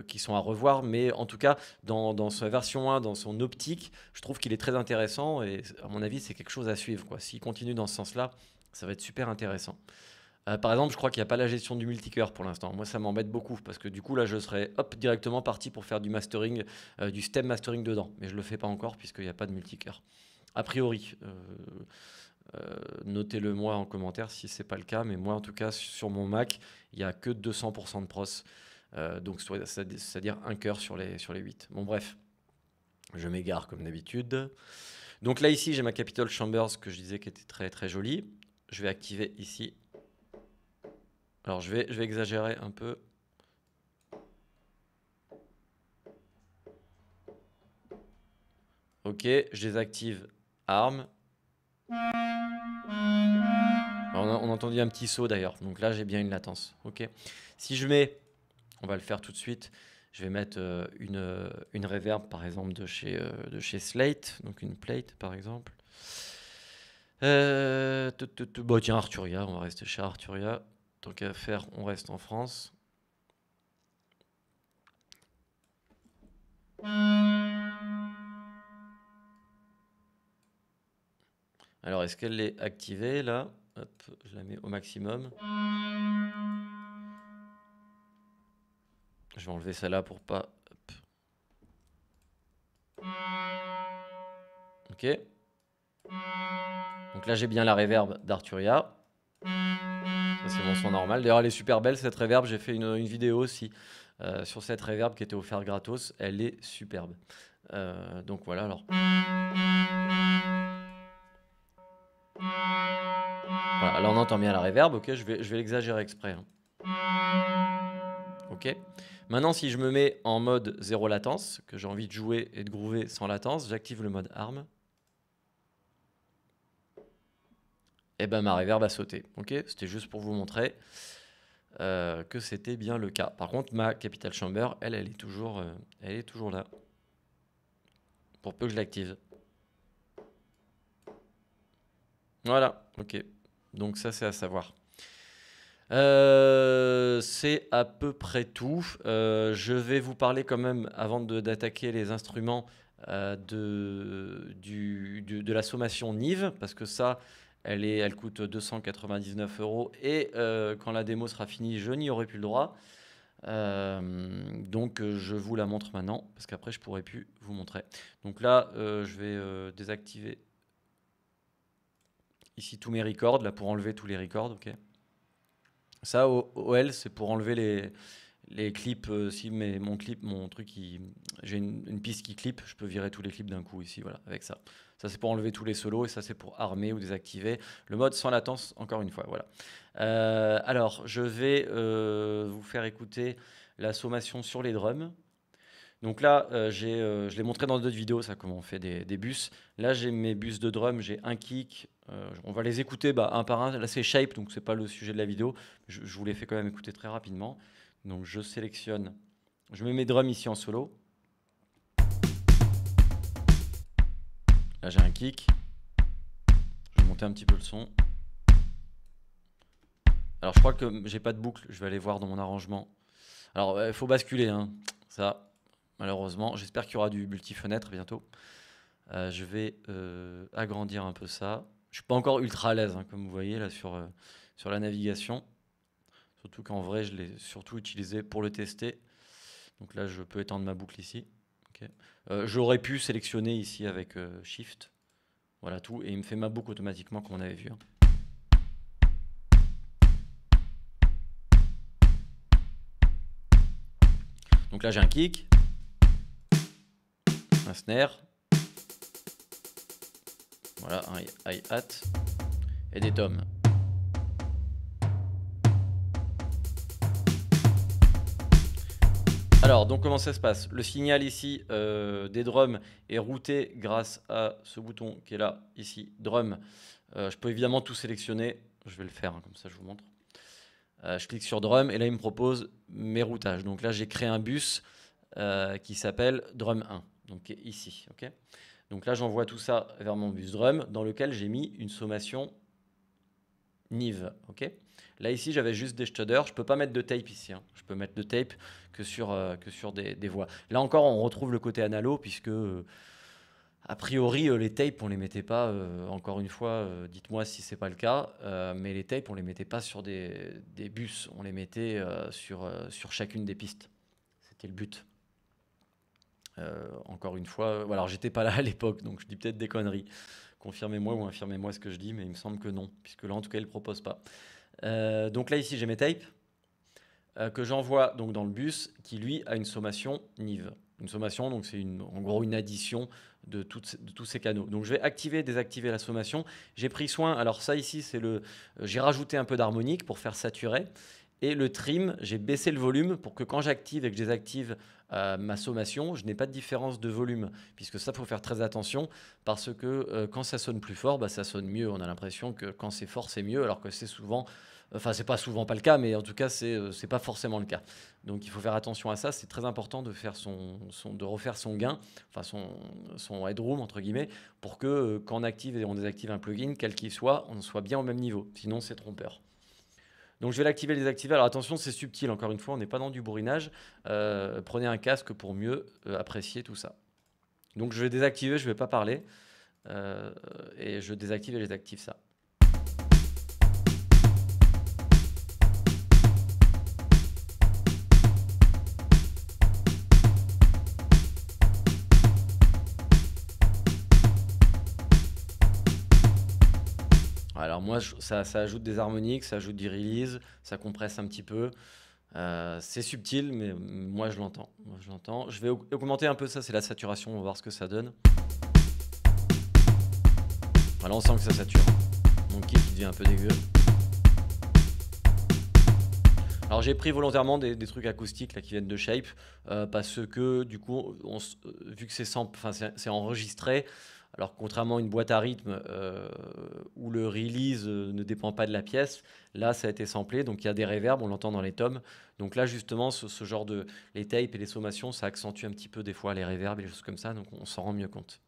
qui sont à revoir. Mais en tout cas, dans, dans, sa version 1, dans son optique, je trouve qu'il est très intéressant. Et à mon avis, c'est quelque chose à suivre. S'il continue dans ce sens-là, ça va être super intéressant. Euh, par exemple, je crois qu'il n'y a pas la gestion du multicœur pour l'instant. Moi, ça m'embête beaucoup parce que du coup, là, je serais directement parti pour faire du mastering, euh, du stem mastering dedans. Mais je ne le fais pas encore puisqu'il n'y a pas de multicœur. A priori, euh, notez-le moi en commentaire si ce n'est pas le cas. Mais moi, en tout cas, sur mon Mac, il n'y a que 200% de pros. donc, c'est-à-dire un cœur sur les, sur les 8. Bon, bref, je m'égare comme d'habitude. Donc là, ici, j'ai ma Capitol Chambers que je disais qui était très très jolie. Je vais activer ici alors je vais, exagérer un peu. Ok, je désactive ARM. on, a, entendu un petit saut d'ailleurs, donc là j'ai bien une latence. Ok. Si je mets, on va le faire tout de suite, je vais mettre euh, une, une reverb par exemple de chez, euh, de chez Slate, donc une plate par exemple. Euh, bon, tiens, Arturia, on va rester chez Arturia. Tant qu'à faire, on reste en France. Alors, est-ce qu'elle est activée là? Je la mets au maximum. Je vais enlever celle-là pour pas. Ok. Donc là, j'ai bien la reverb d'Arturia c'est mon son normal. D'ailleurs, elle est super belle cette reverb. J'ai fait une, vidéo aussi euh, sur cette reverb qui était offerte gratos. Elle est superbe. Euh, donc voilà, alors. Voilà, alors on entend bien la reverb. Ok, je vais, je vais l'exagérer exprès. Hein. Ok. Maintenant, si je me mets en mode zéro latence, que j'ai envie de jouer et de groover sans latence, j'active le mode arm. Et eh ben ma reverb a sauté. C'était juste pour vous montrer euh, que c'était bien le cas. Par contre, ma Capital Chamber, elle, elle est toujours, euh, elle est toujours là. Pour peu que je l'active. Voilà, ok. Donc ça, c'est à savoir. Euh, c'est à peu près tout. je vais vous parler quand même, avant d'attaquer les instruments, de, de la sommation Nive, parce que ça, elle, coûte 299 euros et euh, quand la démo sera finie, je n'y aurai plus le droit. Euh, donc euh, je vous la montre maintenant parce qu'après je pourrai plus vous montrer. Donc là, je vais désactiver ici tous mes records là pour enlever tous les records. Ok? Ça, OL, c'est pour enlever les, les clips, euh, si mais mon clip, mon truc, j'ai une, piste qui clip, je peux virer tous les clips d'un coup ici, voilà, avec ça. Ça c'est pour enlever tous les solos et ça c'est pour armer ou désactiver. Le mode sans latence, encore une fois, voilà. Euh, alors, je vais euh, vous faire écouter la sommation sur les drums. Donc là, je l'ai montré dans d'autres vidéos, ça comment on fait des, bus. Là, j'ai mes bus de drum, j'ai un kick. on va les écouter bah, un par un. Là, c'est shape, donc c'est pas le sujet de la vidéo. Je vous les fais quand même écouter très rapidement. Donc je sélectionne, je mets mes drums ici en solo. Là j'ai un kick. Je vais monter un petit peu le son. Alors je crois que j'ai pas de boucle, je vais aller voir dans mon arrangement. Alors il faut basculer, hein. Ça, malheureusement, j'espère qu'il y aura du multi-fenêtre bientôt. Euh, je vais euh, agrandir un peu ça. Je suis pas encore ultra à l'aise, hein, comme vous voyez là euh, sur la navigation. Surtout qu'en vrai, je l'ai surtout utilisé pour le tester. Donc là, je peux étendre ma boucle ici. J'aurais pu sélectionner ici avec Shift. Voilà tout. Et il me fait ma boucle automatiquement, comme on avait vu. Hein. Donc là, j'ai un kick, un snare, voilà, un hi-hat et des toms. Alors, donc comment ça se passe? Le signal ici euh, des drums est routé grâce à ce bouton qui est là, ici, drum. Euh, je peux évidemment tout sélectionner. Je vais le faire, hein, comme ça je vous montre. Euh, je clique sur drum et là il me propose mes routages. Donc là j'ai créé un bus qui s'appelle drum 1, donc ici. donc là, j'envoie tout ça vers mon bus drum dans lequel j'ai mis une sommation Nive. ok? Là, ici, j'avais juste des studers. Je ne peux pas mettre de tape ici. Hein. Je peux mettre de tape que sur, euh, que sur des, voix. Là encore, on retrouve le côté analo puisque, euh, a priori, euh, les tapes, on ne les mettait pas, encore une fois, dites-moi si ce n'est pas le cas, mais les tapes, on ne les mettait pas sur des, des bus. On les mettait sur, chacune des pistes. C'était le but. Encore une fois, alors j'étais pas là à l'époque, donc je dis peut-être des conneries. Confirmez-moi ou infirmez-moi ce que je dis, mais il me semble que non, puisque là en tout cas il propose pas. Euh, donc là ici j'ai mes tapes euh, que j'envoie donc dans le bus qui lui a une sommation Nive. Une sommation, donc c'est en gros une addition de, de, tous ces canaux. Donc je vais activer, désactiver la sommation. J'ai pris soin, alors ça ici c'est le, j'ai rajouté un peu d'harmonique pour faire saturer. Et le trim, j'ai baissé le volume pour que quand j'active et que je désactive euh, ma sommation, je n'ai pas de différence de volume. Puisque ça, faut faire très attention parce que euh, quand ça sonne plus fort, bah, ça sonne mieux. On a l'impression que quand c'est fort, c'est mieux, alors que c'est souvent, enfin, c'est pas souvent pas le cas, mais en tout cas, c'est n'est euh, pas forcément le cas. Donc, il faut faire attention à ça. C'est très important de, refaire son gain, enfin, son, son headroom, entre guillemets, pour que quand on active et on désactive un plugin, quel qu'il soit, on soit bien au même niveau. Sinon, c'est trompeur. Donc je vais l'activer et le désactiver. Alors attention, c'est subtil, encore une fois, on n'est pas dans du bourrinage. Euh, prenez un casque pour mieux euh, apprécier tout ça. Donc je vais désactiver, je ne vais pas parler. Euh, et je désactive et désactive ça. Alors moi, ça, ajoute des harmoniques, ça ajoute du release, ça compresse un petit peu. Euh, c'est subtil, mais moi je l'entends. je l'entends. Je vais augmenter un peu ça, c'est la saturation, on va voir ce que ça donne. Voilà, on sent que ça sature. Mon kick devient un peu dégueu. Alors j'ai pris volontairement des, trucs acoustiques là, qui viennent de Shape euh, parce que du coup, on, vu que c'est enregistré, alors contrairement à une boîte à rythme euh, où le release euh, ne dépend pas de la pièce, là ça a été samplé, donc il y a des réverbes, on l'entend dans les tomes. Donc là justement, ce, genre de les tapes et les sommations, ça accentue un petit peu des fois les réverbes et les choses comme ça, donc on s'en rend mieux compte.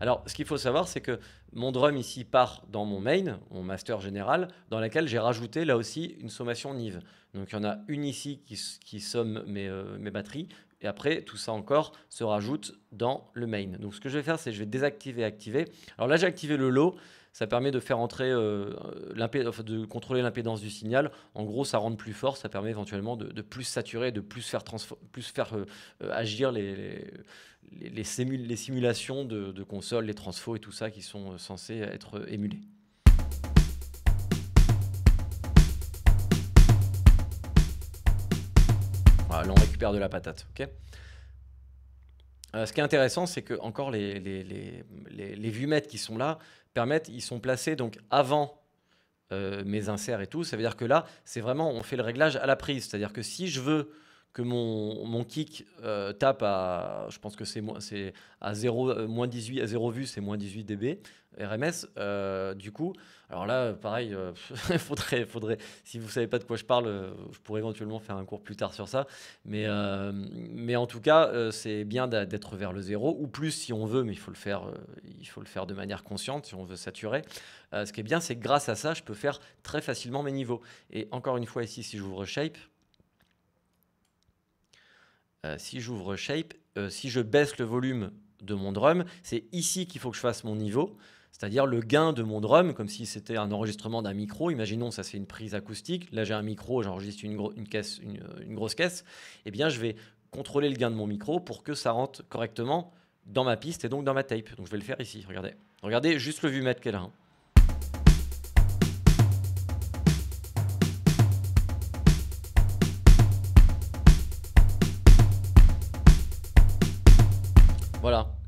Alors, ce qu'il faut savoir, c'est que mon drum ici part dans mon main, mon master général, dans laquelle j'ai rajouté là aussi une sommation Nive. Donc, il y en a une ici qui, somme mes, euh, mes batteries, et après, tout ça encore se rajoute dans le main. Donc, ce que je vais faire, c'est je vais désactiver activer. Alors là, j'ai activé le low. Ça permet de faire entrer, euh, de contrôler l'impédance du signal. En gros, ça rend plus fort. Ça permet éventuellement de, plus saturer, de plus faire, plus faire euh, agir les, simulations de, consoles, les transfos et tout ça qui sont euh, censés être émulés. Voilà, là on récupère de la patate. euh, ce qui est intéressant, c'est que encore les, les, les, qui sont là permettent, ils sont placés donc avant euh, mes inserts et tout. Ça veut dire que là, c'est vraiment, on fait le réglage à la prise. C'est-à-dire que si je veux que mon, kick euh, tape à, je pense que c'est à 0, euh, moins 18, à 0 vue, c'est moins 18 dB RMS. euh, du coup, alors là, pareil, euh, faudrait, faudrait, si vous savez pas de quoi je parle, je pourrais éventuellement faire un cours plus tard sur ça. Mais, mais en tout cas, c'est bien d'être vers le zéro, ou plus si on veut, mais il faut le faire, il faut le faire de manière consciente si on veut saturer. Ce qui est bien, c'est que grâce à ça, je peux faire très facilement mes niveaux. Et encore une fois, ici, si j'ouvre Shape, euh, si j'ouvre Shape, euh, si je baisse le volume de mon drum, c'est ici qu'il faut que je fasse mon niveau, c'est-à-dire le gain de mon drum, comme si c'était un enregistrement d'un micro. Imaginons, ça c'est une prise acoustique. Là, j'ai un micro, j'enregistre une, une grosse caisse. Eh bien, je vais contrôler le gain de mon micro pour que ça rentre correctement dans ma piste et donc dans ma tape. Donc, je vais le faire ici. Regardez, regardez juste le vumètre qu'elle a. hein.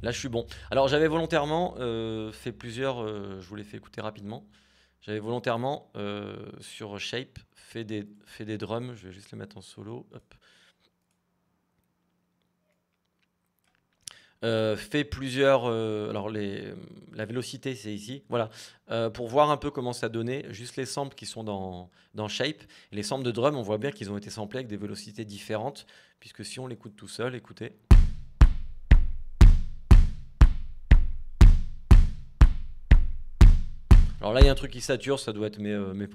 Là je suis bon. Alors j'avais volontairement euh, fait plusieurs, euh, je vous l'ai fait écouter rapidement. J'avais volontairement euh, sur Shape fait des, drums, je vais juste les mettre en solo. fait plusieurs. alors la vélocité c'est ici, voilà. Pour voir un peu comment ça donnait, juste les samples qui sont dans, Shape. Les samples de drum, on voit bien qu'ils ont été samplés avec des vélocités différentes, puisque si on l'écoute tout seul, écoutez. Alors là, il y a un truc qui sature, ça doit être mes, euh, mes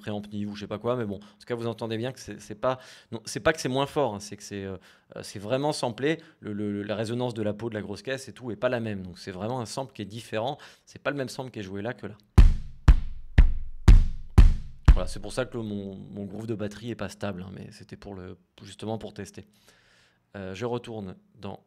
ou je sais pas quoi, mais bon, en tout cas, vous entendez bien que c'est pas, c'est pas que c'est moins fort, hein, c'est que c'est euh, euh, vraiment samplé. La résonance de la peau de la grosse caisse et tout est pas la même, donc c'est vraiment un sample qui est différent. C'est pas le même sample qui est joué là que là. Voilà, c'est pour ça que mon groove de batterie est pas stable, hein, mais c'était pour le, justement pour tester. Euh, je retourne dans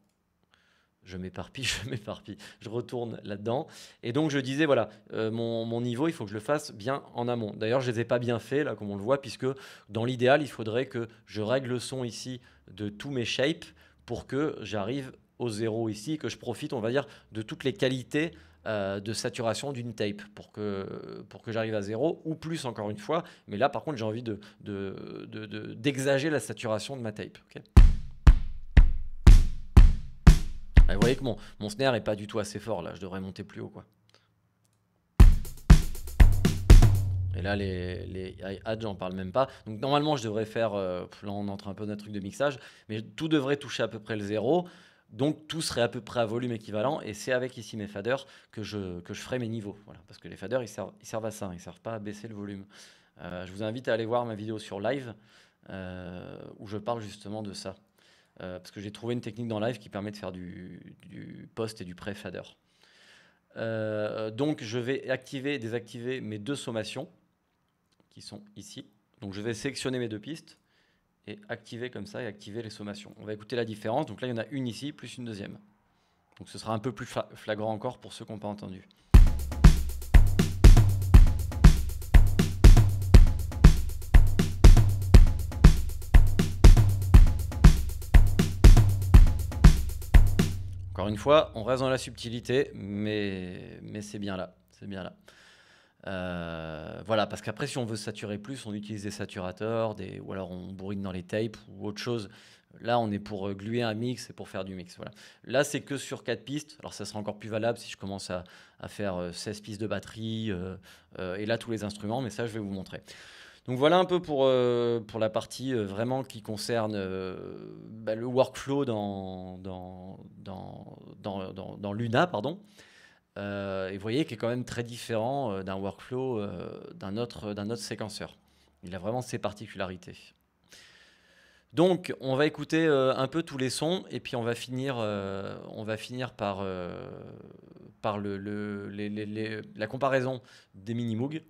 je m'éparpille, je m'éparpille, je retourne là-dedans. Et donc je disais, voilà, euh, mon, mon niveau, il faut que je le fasse bien en amont. D'ailleurs, je ne les ai pas bien fait, là, comme on le voit, puisque dans l'idéal, il faudrait que je règle le son ici de tous mes shapes pour que j'arrive au zéro ici, que je profite, on va dire, de toutes les qualités euh, de saturation d'une tape pour que, pour que j'arrive à zéro, ou plus encore une fois. Mais là, par contre, j'ai envie de, de, de- de- la saturation de ma tape. ok? Vous voyez que mon, mon snare est pas du tout assez fort là, je devrais monter plus haut quoi. Et là les, les hi-hats, j'en parle même pas. Donc normalement je devrais faire, euh, là on entre un peu dans un truc de mixage, mais tout devrait toucher à peu près le zéro. Donc tout serait à peu près à volume équivalent et c'est avec ici mes faders que je, que ferai mes niveaux. Parce que les faders ils servent, à ça, ils servent pas à baisser le volume. Euh, je vous invite à aller voir ma vidéo sur live euh, où je parle justement de ça. Euh, parce que j'ai trouvé une technique dans live qui permet de faire du, du post et du pré-fader. Euh, donc je vais activer et désactiver mes deux sommations qui sont ici. Donc je vais sélectionner mes deux pistes et activer comme ça et activer les sommations. On va écouter la différence. Donc là il y en a une ici plus une deuxième. Donc ce sera un peu plus fla- flagrant encore pour ceux qui n'ont pas entendu. Une fois, on reste dans la subtilité, mais, c'est bien là. C'est bien là. Euh, voilà, parce qu'après, si on veut saturer plus, on utilise des saturateurs, ou alors on bourrine dans les tapes ou autre chose. Là, on est pour euh, gluer un mix et pour faire du mix. Voilà. Là, c'est que sur 4 pistes. Alors, ça sera encore plus valable si je commence à, faire euh, 16 pistes de batterie euh, euh, et là, tous les instruments, mais ça, je vais vous montrer. Donc voilà un peu pour, euh, pour la partie euh, vraiment qui concerne euh, bah, le workflow dans, dans, dans, dans, dans- Luna. Pardon. Et vous voyez qu'il est quand même très différent d'un workflow d'un autre, autre séquenceur. Il a vraiment ses particularités. Donc, on va écouter un peu tous les sons et puis on va finir, on va finir par, par le, le- la comparaison des mini-moog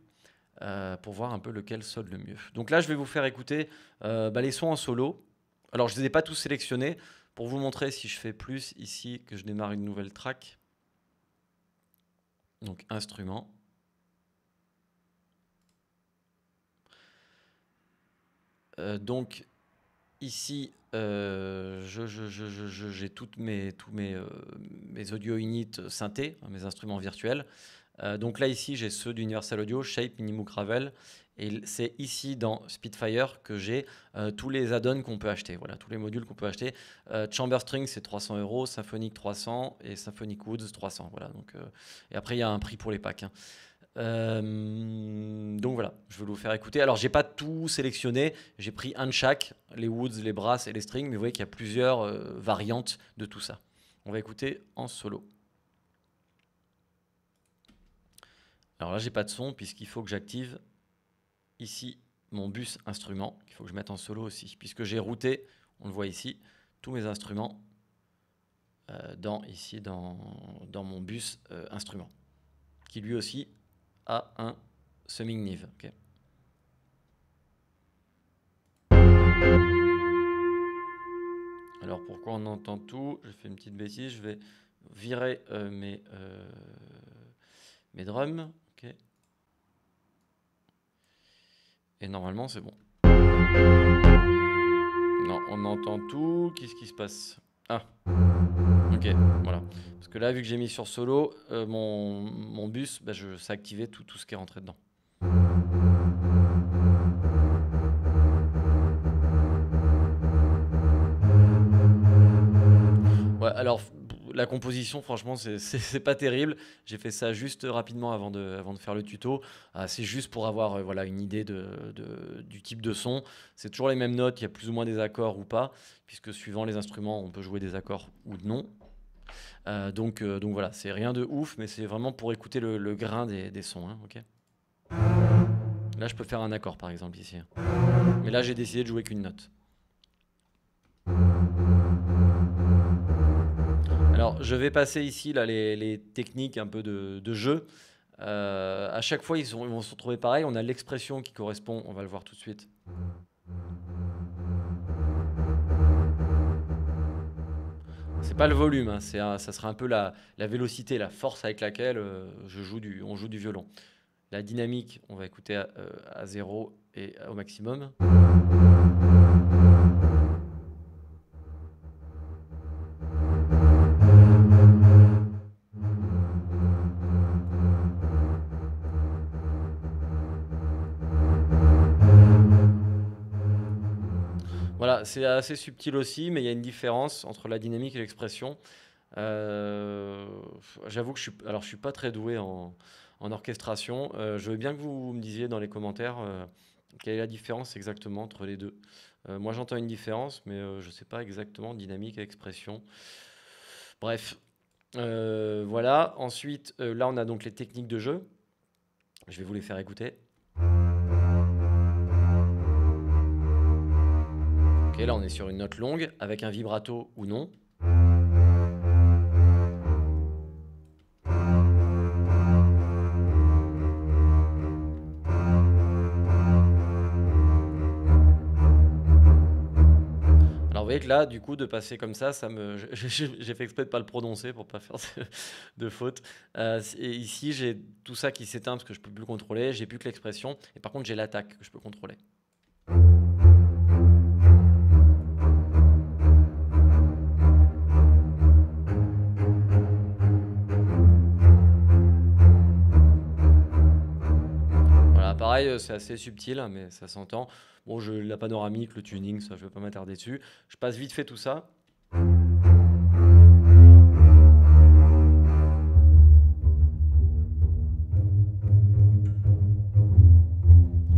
euh, pour voir un peu lequel sonne le mieux. Donc là, je vais vous faire écouter euh, bah, les sons en solo. Alors, je ne les ai pas tous sélectionnés pour vous montrer si je fais plus ici que je démarre une nouvelle track. Donc, instrument. Euh, donc, ici, j'ai tous mes, mes audio units synthés, hein, mes instruments virtuels. Euh, donc là, ici, j'ai ceux d'Universal Audio, Shape, Minimoog Ravel Et c'est ici dans Spitfire que j'ai euh, tous les add-ons qu'on peut acheter. Voilà, tous les modules qu'on peut acheter. Euh, Chamber String, c'est 300 euros. Symphonic 300 et Symphonic Woods 300. Voilà, donc, et après, il y a un prix pour les packs. Hein. donc voilà, je vais vous faire écouter. Alors, j'ai pas tout sélectionné. J'ai pris un de chaque, les woods, les brasses et les strings. Mais vous voyez qu'il y a plusieurs variantes de tout ça. On va écouter en solo. Alors là, j'ai pas de son puisqu'il faut que j'active ici mon bus instrument, qu'il faut que je mette en solo aussi, puisque j'ai routé, on le voit ici, tous mes instruments euh, dans, ici dans, dans mon bus euh, instrument, qui lui aussi a un summing Nive. Alors pourquoi on entend tout? Je fais une petite bêtise, je vais virer euh, mes, mes drums. Et normalement, c'est bon. Non, on entend tout. Qu'est-ce qui se passe? Ah. Ok, voilà. Parce que là, vu que j'ai mis sur solo, euh, mon, bus, bah, je, ça a activé tout, tout ce qui est rentré dedans. Ouais, alors la composition, franchement, c'est pas terrible. J'ai fait ça juste rapidement avant de, avant de faire le tuto. Ah, c'est juste pour avoir euh, voilà, une idée de, du type de son. C'est toujours les mêmes notes, il y a plus ou moins des accords ou pas, puisque suivant les instruments, on peut jouer des accords ou non. Euh, donc, euh, donc voilà, c'est rien de ouf, mais c'est vraiment pour écouter le, grain des, sons. Hein, là, je peux faire un accord, par exemple, ici. Mais là, j'ai décidé de jouer qu'une note. Alors, je vais passer ici là, les, techniques un peu de, jeu. Euh, à chaque fois, ils, vont se retrouver pareil. On a l'expression qui correspond, on va le voir tout de suite. C'est pas le volume, hein, ça sera un peu la, vélocité, la force avec laquelle euh, je joue du, on joue du violon. La dynamique, on va écouter à, euh, à zéro et au maximum. C'est assez subtil aussi, mais il y a une différence entre la dynamique et l'expression. Euh, j'avoue que je suis, alors je suis pas très doué en, orchestration. Euh, je veux bien que vous me disiez dans les commentaires euh, quelle est la différence exactement entre les deux. moi, j'entends une différence, mais je sais pas exactement dynamique et expression. Bref, voilà. Ensuite, là, on a donc les techniques de jeu. Je vais vous les faire écouter. Là on est sur une note longue avec un vibrato ou non. Alors vous voyez que là, du coup, de passer comme ça, ça me, j'ai fait exprès de pas le prononcer pour pas faire de, faute. Euh, et ici, j'ai tout ça qui s'éteint parce que je peux plus le contrôler. J'ai plus que l'expression. Et par contre, j'ai l'attaque que je peux contrôler. Pareil, euh, c'est assez subtil, mais ça s'entend. Bon, je, la panoramique, le tuning, ça, je vais pas m'attarder dessus. Je passe vite fait tout ça.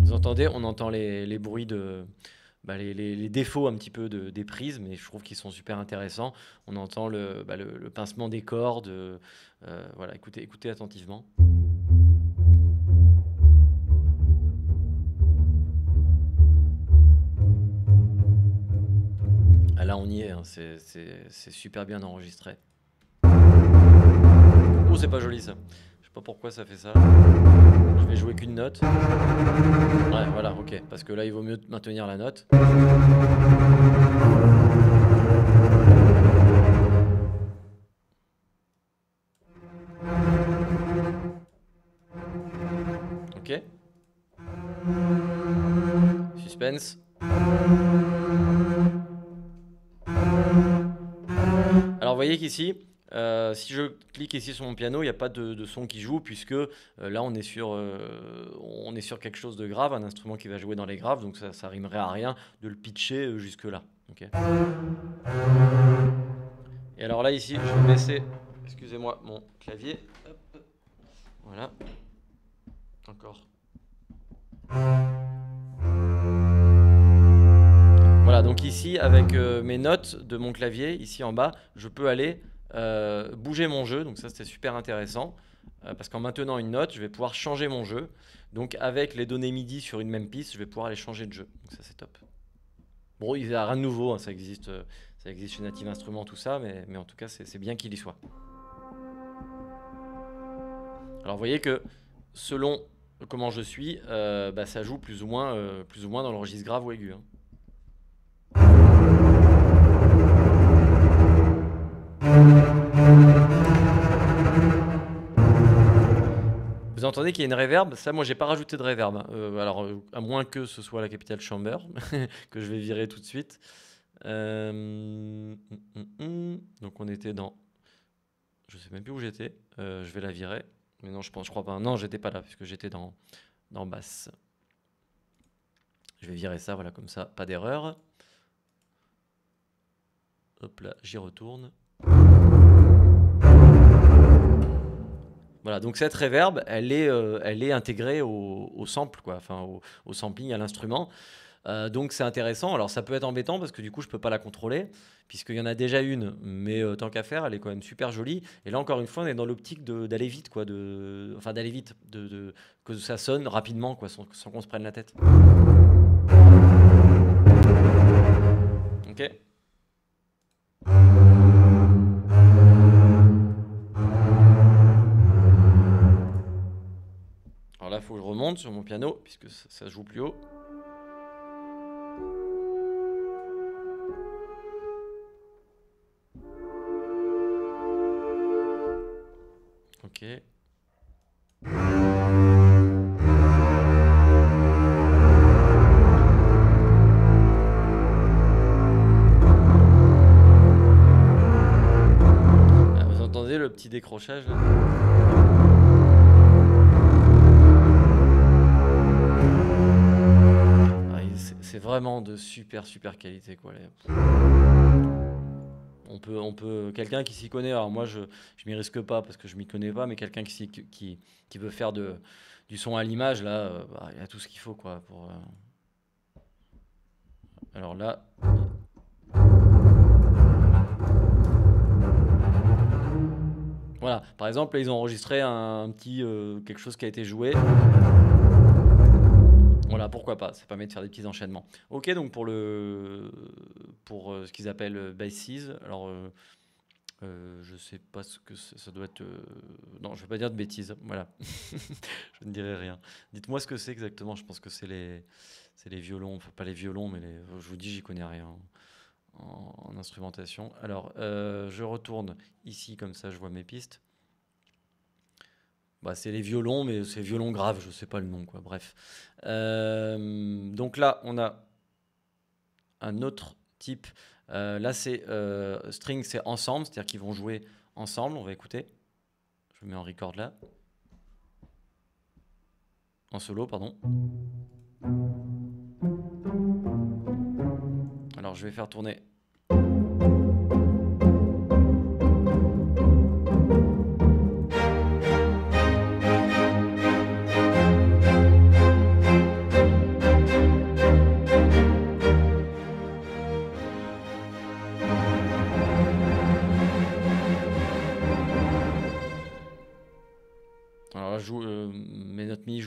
Vous entendez On entend les, bruits de... Bah, les, défauts un petit peu de, des prises, mais je trouve qu'ils sont super intéressants. On entend le, bah, pincement des cordes. Euh, voilà, écoutez, écoutez attentivement. Ah, là, on y est, hein. c'est super bien enregistré. Oh, c'est pas joli ça. Je sais pas pourquoi ça fait ça. Je vais jouer qu'une note. Ouais, voilà, ok. Parce que là, il vaut mieux maintenir la note. Ok. Suspense. Voyez qu'ici, Euh, si je clique ici sur mon piano, il n'y a pas de, son qui joue puisque euh, là on est, sur, on est sur quelque chose de grave, un instrument qui va jouer dans les graves, donc ça, ça rimerait à rien de le pitcher jusque là. Et alors là ici, je vais baisser, excusez-moi, mon clavier. Voilà. Encore. Voilà, donc ici, avec euh, mes notes de mon clavier, ici en bas, je peux aller euh, bouger mon jeu. Donc ça, c'était super intéressant. Euh, parce qu'en maintenant une note, je vais pouvoir changer mon jeu. Donc avec les données MIDI sur une même piste, je vais pouvoir aller changer de jeu. Donc ça, c'est top. Bon, il n'y a rien de nouveau, hein, ça, existe, ça existe chez Native Instruments, tout ça, mais, en tout cas, c'est bien qu'il y soit. Alors vous voyez que selon comment je suis, bah, ça joue plus ou moins, plus ou moins dans le registre grave ou aigu. Hein. Vous entendez qu'il y a une reverb Ça, moi, j'ai pas rajouté de reverb. Hein. Euh, alors, euh, à moins que ce soit la Capital Chamber, que je vais virer tout de suite. Euh, hum, hum, hum. Donc, on était dans. Je sais même plus où j'étais. je vais la virer. Mais non, je pense, je crois pas. Non, j'étais pas là, puisque j'étais dans, dans basse. Je vais virer ça, voilà, comme ça, pas d'erreur. Hop là, j'y retourne. Voilà, donc cette reverb, elle est, euh, elle est intégrée au, sample, quoi, enfin au, sampling, à l'instrument. Euh, donc c'est intéressant. Alors ça peut être embêtant parce que du coup je peux pas la contrôler puisqu'il y en a déjà une, mais euh, tant qu'à faire, elle est quand même super jolie. Et là encore une fois, on est dans l'optique d'aller vite, quoi, de, enfin d'aller vite, de, que ça sonne rapidement, quoi, sans, sans qu'on se prenne la tête. Ok. Je remonte sur mon piano, puisque ça, joue plus haut. Ok. Ah, vous entendez le petit décrochage vraiment de super super qualité quoi. On peut, on peut, quelqu'un qui s'y connaît. Alors moi, je, je m'y risque pas parce que je m'y connais pas, mais quelqu'un qui, qui, qui veut faire de, du son à l'image, là, euh, bah, il y a tout ce qu'il faut quoi. Pour, euh. Alors là. Voilà, par exemple, ils ont enregistré un, petit euh, quelque chose qui a été joué. Voilà, pourquoi pas, ça permet de faire des petits enchaînements. Ok, donc pour, le, pour euh, ce qu'ils appellent euh, bases, alors euh, euh, je sais pas ce que ça doit être. non, je vais pas dire de bêtises, voilà. je ne dirai rien. Dites-moi ce que c'est exactement, je pense que c'est les, les violons, enfin pas les violons, mais les, je vous dis, j'y connais rien en, en instrumentation. Alors, je retourne ici, comme ça je vois mes pistes. Bah, c'est les violons, mais c'est violon grave, je sais pas le nom, quoi. Bref. Euh, donc là, on a un autre type. Euh, là, c'est euh, string, c'est ensemble, c'est-à-dire qu'ils vont jouer ensemble. On va écouter. Je mets en record là. En solo, pardon. Alors, je vais faire tourner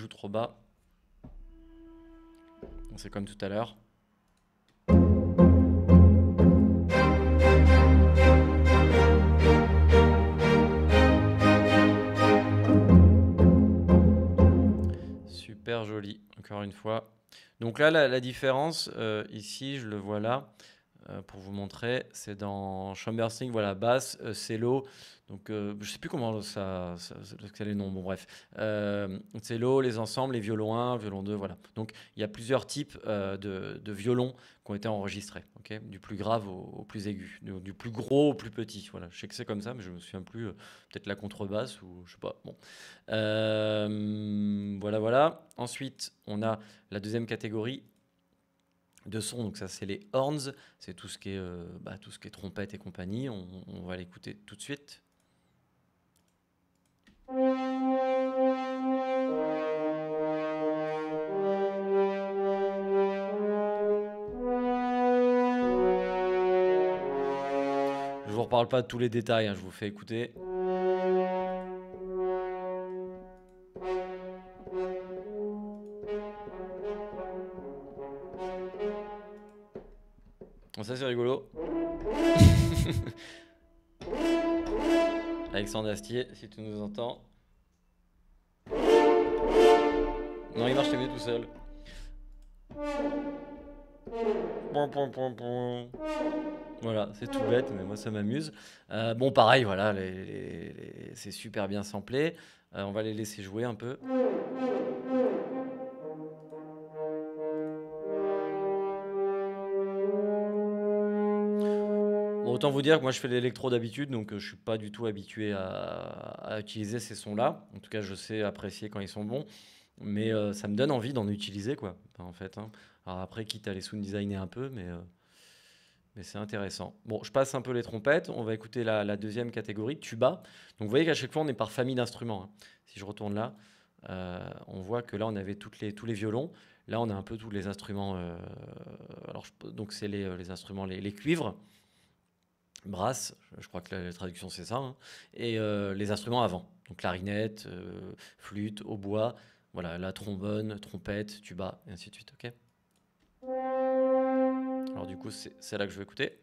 trop bas. C'est comme tout à l'heure. Super joli, encore une fois. Donc là, la, différence, euh, ici, je le vois là. euh, pour vous montrer. C'est dans Chamber Sing, voilà, basse, euh, cello. Donc, euh, je sais plus comment ça, ça, ça les noms. Bon, bref, euh, cello, les ensembles, les violons 1, violon 2, voilà. Donc, il y a plusieurs types euh, de, violons qui ont été enregistrés, ok? Du plus grave au, plus aigu, du, plus gros au plus petit. Voilà, je sais que c'est comme ça, mais je me souviens plus. euh, Peut-être la contrebasse ou je sais pas. Bon, Euh, voilà, voilà. Ensuite, on a la deuxième catégorie de sons. Donc ça, c'est les horns. C'est tout ce qui est, bah, tout ce qui est trompette et compagnie. On va l'écouter tout de suite. Je vous reparle pas de tous les détails, hein, je vous fais écouter. Ça c'est rigolo. Alexandre Astier, si tu nous entends. Non, il marche mieux tout seul. Voilà, c'est tout bête, mais moi ça m'amuse. Euh, bon, pareil, voilà, c'est super bien samplé. Euh, on va les laisser jouer un peu. Autant vous dire que moi je fais l'électro d'habitude, donc euh, je suis pas du tout habitué à, utiliser ces sons-là. En tout cas, je sais apprécier quand ils sont bons, mais euh, ça me donne envie d'en utiliser, quoi, en fait. hein. Alors après, quitte à les sound designer un peu, mais, euh, mais c'est intéressant. Bon, je passe un peu les trompettes. On va écouter la, deuxième catégorie, tuba. Donc vous voyez qu'à chaque fois, on est par famille d'instruments. hein. Si je retourne là, on voit que là, on avait toutes les, tous les violons. Là, on a un peu tous les instruments. alors, je- donc, c'est les, instruments, les cuivres, brasses, je crois que la, traduction c'est ça, hein, et euh, les instruments avant. Donc, clarinette, euh, flûte, hautbois, voilà, la trombone, trompette, tuba, et ainsi de suite. Alors, du coup, c'est là que je vais écouter.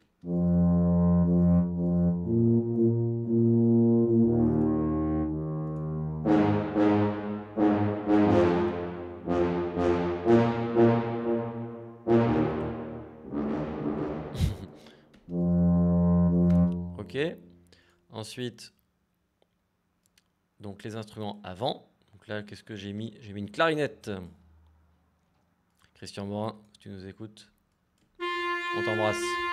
Ensuite, donc les instruments avant. Donc là, qu'est-ce que j'ai mis? J'ai mis une clarinette. Christian Morin, tu nous écoutes, on t'embrasse.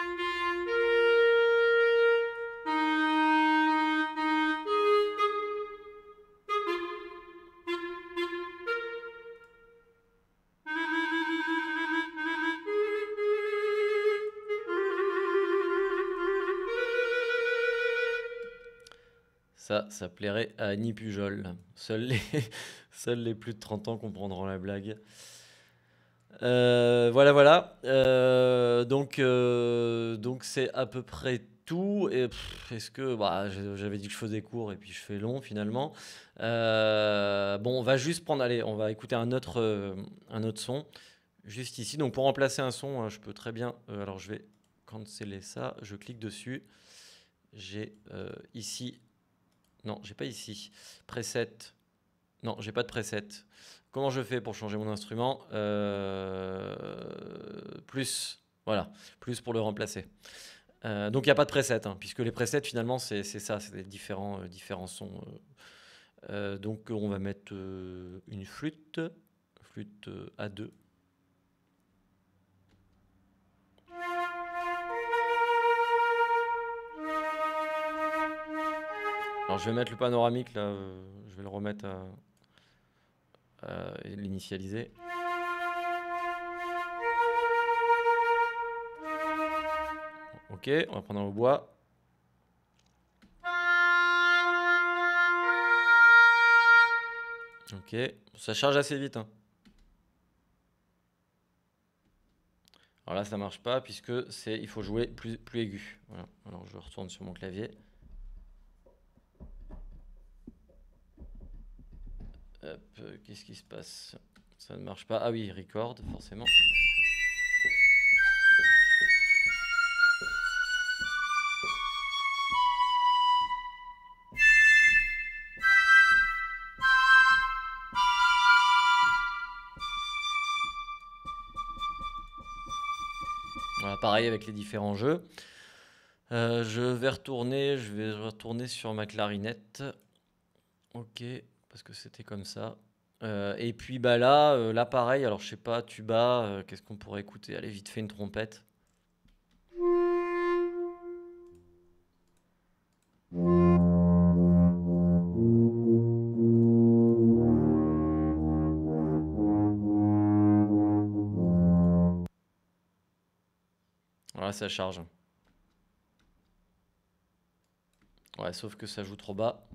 Ça, plairait à Annie Pujol. Seuls les, plus de 30 ans comprendront la blague. Euh, voilà, voilà. Euh, donc, euh, donc c'est à peu près tout. Est-ce que bah, j'avais dit que je faisais court et puis je fais long finalement. Bon, on va juste prendre. Allez, on va écouter un autre, son juste ici. Donc pour remplacer un son, hein, je peux très bien. alors je vais canceller ça. Je clique dessus. J'ai ici. Non, j'ai pas ici. Preset. Non, j'ai pas de preset. Comment je fais pour changer mon instrument? Euh, Plus. Voilà. Plus pour le remplacer. Euh, donc il n'y a pas de preset, hein, puisque les presets finalement c'est ça, c'est des différents, euh, différents sons. donc on va mettre une flûte, flûte euh, A2. Alors je vais mettre le panoramique là, euh, je vais le remettre à, l'initialiser. Ok, on va prendre un hautbois. Ok, ça charge assez vite. hein. Alors là, ça marche pas puisque c'est, il faut jouer plus, plus aigu. Alors je retourne sur mon clavier. Hop, euh, qu'est-ce qui se passe? Ça ne marche pas. Ah oui, record, forcément. Voilà, pareil avec les différents jeux. Euh, je vais retourner, je vais retourner sur ma clarinette. Ok, parce que c'était comme ça. Euh, et puis bah là, euh, là pareil, alors je sais pas, tuba, qu'est-ce qu'on pourrait écouter? Allez, vite fait une trompette. Voilà, ça charge. Ouais, sauf que ça joue trop bas.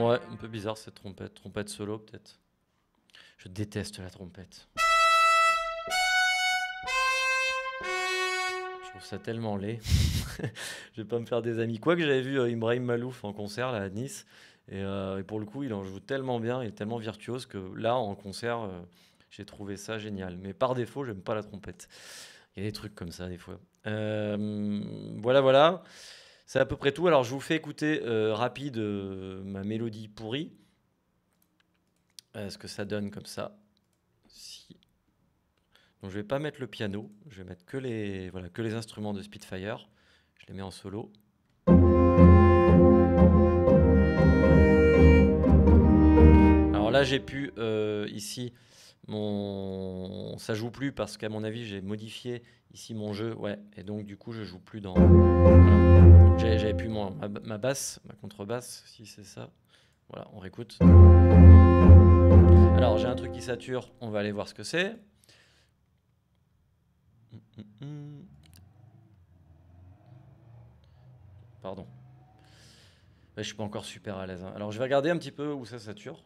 Ouais, un peu bizarre cette trompette. Trompette solo peut-être. Je déteste la trompette. Je trouve ça tellement laid. je vais pas me faire des amis. Quoi que j'avais vu euh, Ibrahim Malouf en concert là, à Nice. Euh, et, pour le coup, il en joue tellement bien, il est tellement virtuose que là, en concert, euh, j'ai trouvé ça génial. Mais par défaut, j'aime pas la trompette. Il y a des trucs comme ça des fois. voilà, voilà. C'est à peu près tout. Alors, je vous fais écouter rapide ma mélodie pourrie. ce que ça donne comme ça? Si. Donc, je vais pas mettre le piano. Je vais mettre que les, voilà, que les instruments de Spitfire. Je les mets en solo. Alors là, j'ai pu euh, ici mon ça joue plus parce qu'à mon avis j'ai modifié ici mon jeu ouais et donc du coup je joue plus dans j'avais mon, ma, basse ma contrebasse si c'est ça voilà on réécoute alors j'ai un truc qui sature on va aller voir ce que c'est Pardon. Je suis pas encore super à l'aise. Hein. Alors je vais regarder un petit peu où ça sature.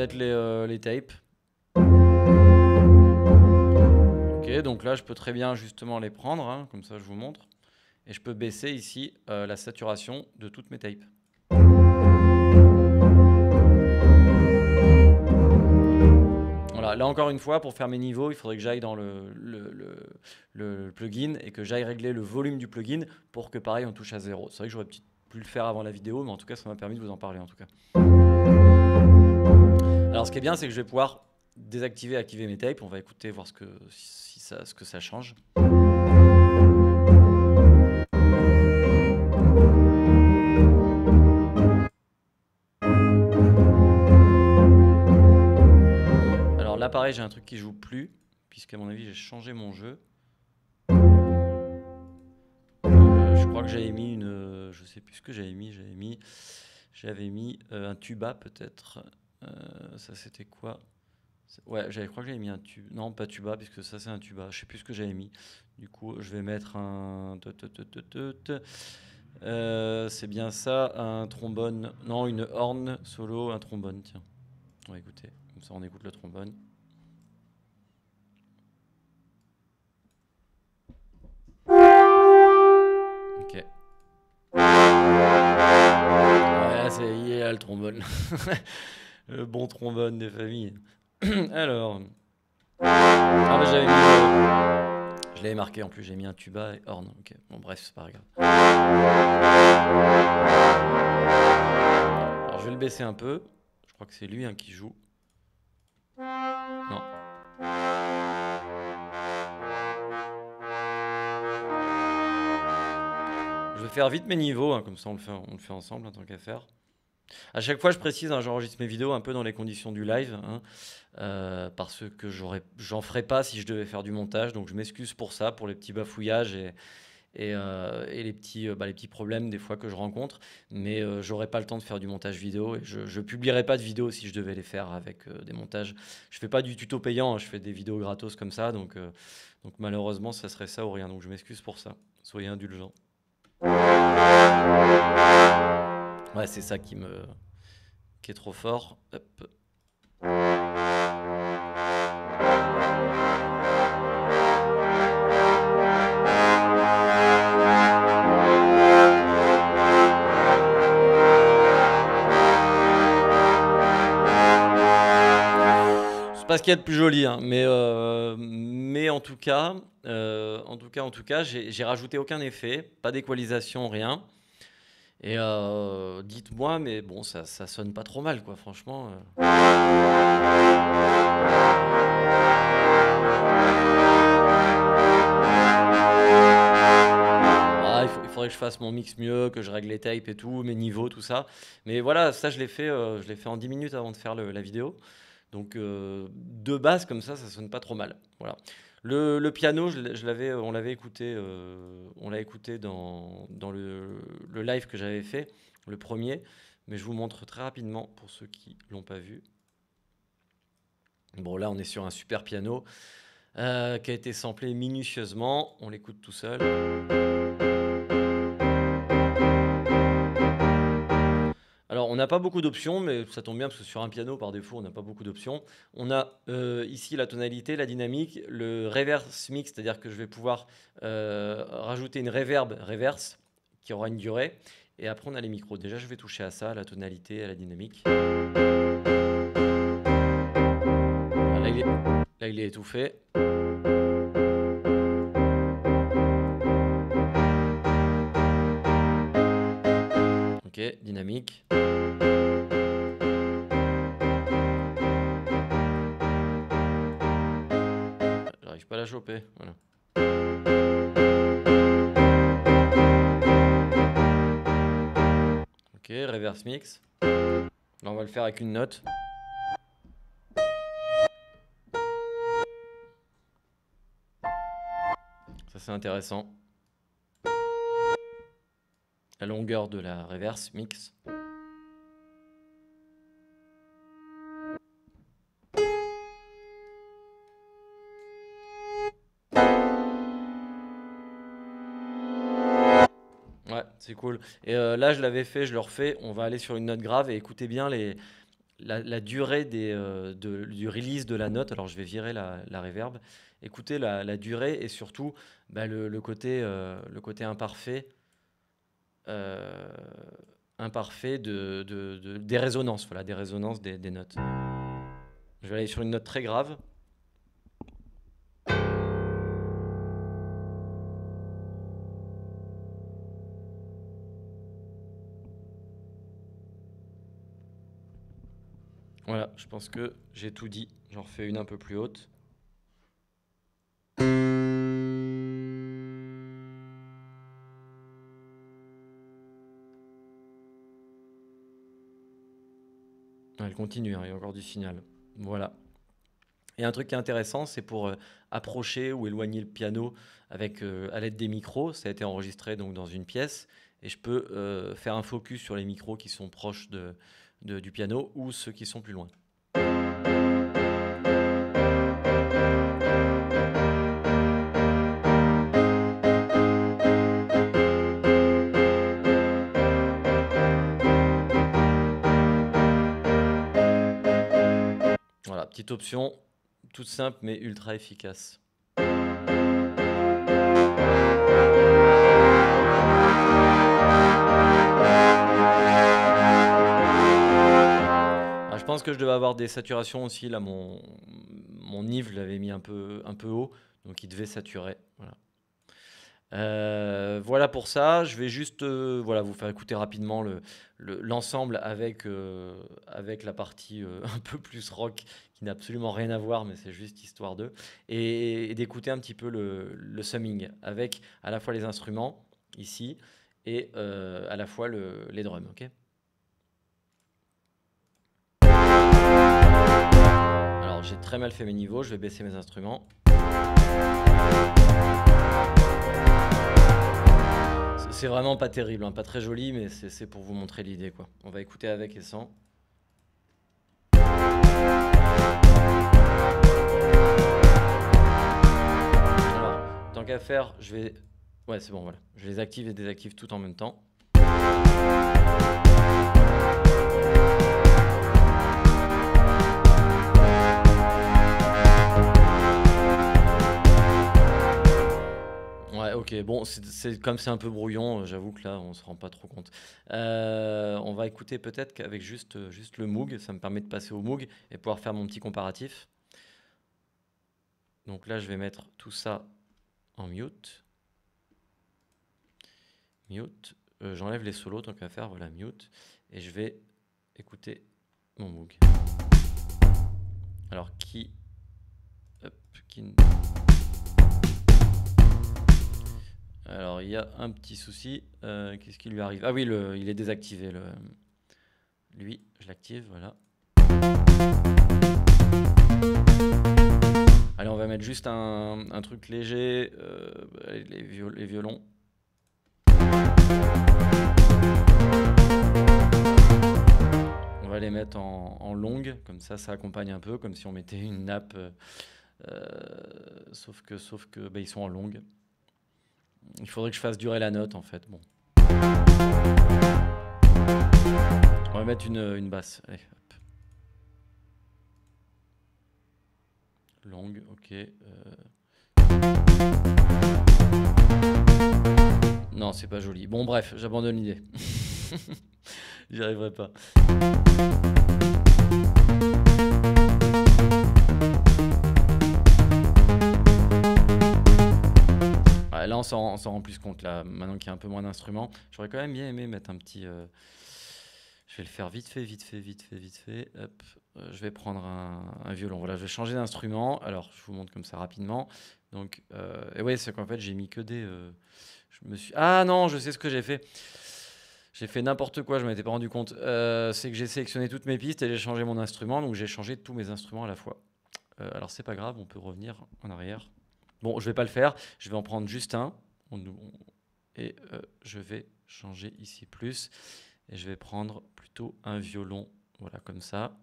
Peut-être les, euh, les tapes. Ok, donc là je peux très bien justement les prendre, hein, comme ça je vous montre. Et je peux baisser ici euh, la saturation de toutes mes tapes. là encore une fois, pour faire mes niveaux, il faudrait que j'aille dans le, le, plugin et que j'aille régler le volume du plugin pour que pareil on touche à zéro. C'est vrai que j'aurais pu le faire avant la vidéo, mais en tout cas ça m'a permis de vous en parler en tout cas. Alors ce qui est bien, c'est que je vais pouvoir désactiver activer mes tapes. On va écouter, voir ce que, si ça, ce que ça change. pareil, j'ai un truc qui joue plus, puisqu'à mon avis, j'ai changé mon jeu. Euh, je crois que j'avais mis une. Euh, je sais plus ce que j'avais mis. J'avais mis, j'avais mis euh, un tuba peut-être. Ça, c'était quoi? Ouais, j'avais crois que j'avais mis un tuba. Non, pas tuba, puisque ça, c'est un tuba. Je sais plus ce que j'avais mis. Du coup, je vais mettre un. c'est bien ça, un trombone. Non, une horn solo, un trombone, tiens. On va écouter. Comme ça, on écoute le trombone. le trombone. le bon trombone des familles. Alors. Ah, j'avais mis. Je l'avais marqué en plus, j'ai mis un tuba et horn. Ok, bon, bref, c'est pas grave. Alors, je vais le baisser un peu. Je crois que c'est lui hein, qui joue. Non. Je vais faire vite mes niveaux, hein, comme ça on le fait, on le fait ensemble en tant qu'à faire. À chaque fois, je précise, hein, j'enregistre mes vidéos un peu dans les conditions du live, hein, euh, parce que j'en ferai pas si je devais faire du montage. Donc, je m'excuse pour ça, pour les petits bafouillages et, euh, les, petits, euh, bah, les petits problèmes des fois que je rencontre. Mais j'aurai pas le temps de faire du montage vidéo et je, ne publierai pas de vidéos si je devais les faire avec des montages. Je fais pas du tuto payant, hein, je fais des vidéos gratos comme ça. Donc, donc malheureusement, ça serait ça ou rien. Donc, je m'excuse pour ça. Soyez indulgents. Ouais, c'est ça qui me qui est trop fort. Hop. pas ce qu'il y a de plus joli, hein, mais, euh, mais en tout cas, euh, en tout cas, en tout cas, j'ai rajouté aucun effet, pas d'équalisation, rien. Et euh, dites-moi, mais bon, ça, sonne pas trop mal, quoi, franchement. Ah, il, faudrait que je fasse mon mix mieux, que je règle les tapes et tout, mes niveaux, tout ça. Mais voilà, ça, je l'ai fait, euh, fait en 10 minutes avant de faire la vidéo. Donc, euh, de base, comme ça, ça sonne pas trop mal. Voilà. Le, piano, l'avais, on l'avait écouté, euh, on l'a écouté dans, le live que j'avais fait, le premier. Mais je vous montre très rapidement pour ceux qui l'ont pas vu. Bon, là, on est sur un super piano euh, qui a été samplé minutieusement. On l'écoute tout seul. Alors, on n'a pas beaucoup d'options, mais ça tombe bien parce que sur un piano, par défaut, on n'a pas beaucoup d'options. On a euh, ici la tonalité, la dynamique, le reverse mix, c'est-à-dire que je vais pouvoir euh, rajouter une reverb reverse qui aura une durée. Et après, on a les micros. Déjà, je vais toucher à ça, la tonalité, à la dynamique. Là, il est étouffé. Dynamique. J'arrive pas à la choper. Voilà. Ok, reverse mix. On va le faire avec une note. Ça, c'est intéressant. La longueur de la reverse mix. Ouais, c'est cool. Et euh, là, je l'avais fait, je le refais. On va aller sur une note grave et écoutez bien les, la, durée euh, du release de la note. Alors, je vais virer la, la reverb. Écoutez la, durée et surtout bah, le, côté, euh, le côté imparfait, imparfait de, de- de- des résonances. Voilà, des résonances des, des notes. Je vais aller sur une note très grave. Voilà, je pense que j'ai tout dit. J'en refais une un peu plus haute. Continue, hein, il y a encore du signal. Voilà. Et un truc qui est intéressant, c'est pour euh, approcher ou éloigner le piano avec, euh, à l'aide des micros. Ça a été enregistré donc dans une pièce et je peux euh, faire un focus sur les micros qui sont proches de, du piano ou ceux qui sont plus loin. Petite option toute simple mais ultra efficace. Ah, je pense que je devais avoir des saturations aussi. Là, mon, mon Yves l'avait mis un peu, un peu haut, donc il devait saturer. Voilà. Euh, voilà pour ça. Je vais juste euh, voilà, vous faire écouter rapidement le- le- l'ensemble avec, euh, avec la partie un peu plus rock qui n'a absolument rien à voir, mais c'est juste histoire d'eux. Et, et d'écouter un petit peu le, le summing avec à la fois les instruments ici et à la fois le- les drums. ok? Alors j'ai très mal fait mes niveaux, je vais baisser mes instruments. C'est- vraiment pas terrible, hein, pas très joli, mais c'est c'est pour vous montrer l'idée quoi. On va écouter avec et sans. Alors, tant qu'à faire, je vais. Ouais, c'est bon, voilà. Je les active et désactive tout en même temps. Ok. Bon, c'est comme c'est un peu brouillon, euh, j'avoue que là, on se rend pas trop compte. Euh, on va écouter peut-être qu'avec juste, euh, juste le Moog, ça me permet de passer au Moog et pouvoir faire mon petit comparatif. Donc là, je vais mettre tout ça en mute. Mute. J'enlève les solos tant qu'à faire. Voilà, mute. Et je vais écouter mon Moog. Alors, qui... Alors, il y a un petit souci. Euh, qu'est-ce qui lui arrive? Ah oui, il est désactivé. Lui, je l'active, voilà. Allez, on va mettre juste un, truc léger, euh, les, les violons. On va les mettre en, longue, comme ça, ça accompagne un peu, comme si on mettait une nappe. Euh, sauf que, sauf que bah, ils sont en longue. Il faudrait que je fasse durer la note en fait. Bon. On va mettre une, basse. Longue, ok. Euh. Non, c'est pas joli. Bon, bref, j'abandonne l'idée. J'y arriverai pas. Là, on s'en rend plus compte. Là, maintenant qu'il y a un peu moins d'instruments, j'aurais quand même bien aimé mettre un petit. Euh, je vais le faire vite fait, vite fait, vite fait, vite fait. Hop. Euh, je vais prendre un, violon. Voilà, je vais changer d'instrument. Alors, je vous montre comme ça rapidement. Donc, euh, et ouais, c'est qu'en fait, j'ai mis que des. je me suis. Ah non, je sais ce que j'ai fait. J'ai fait n'importe quoi, je ne m'étais pas rendu compte. c'est que j'ai sélectionné toutes mes pistes et j'ai changé mon instrument, donc j'ai changé tous mes instruments à la fois. alors c'est pas grave, on peut revenir en arrière. Bon, je vais pas le faire. Je vais en prendre juste un. et euh, je vais changer ici plus. Et je vais prendre plutôt un violon. Voilà, comme ça.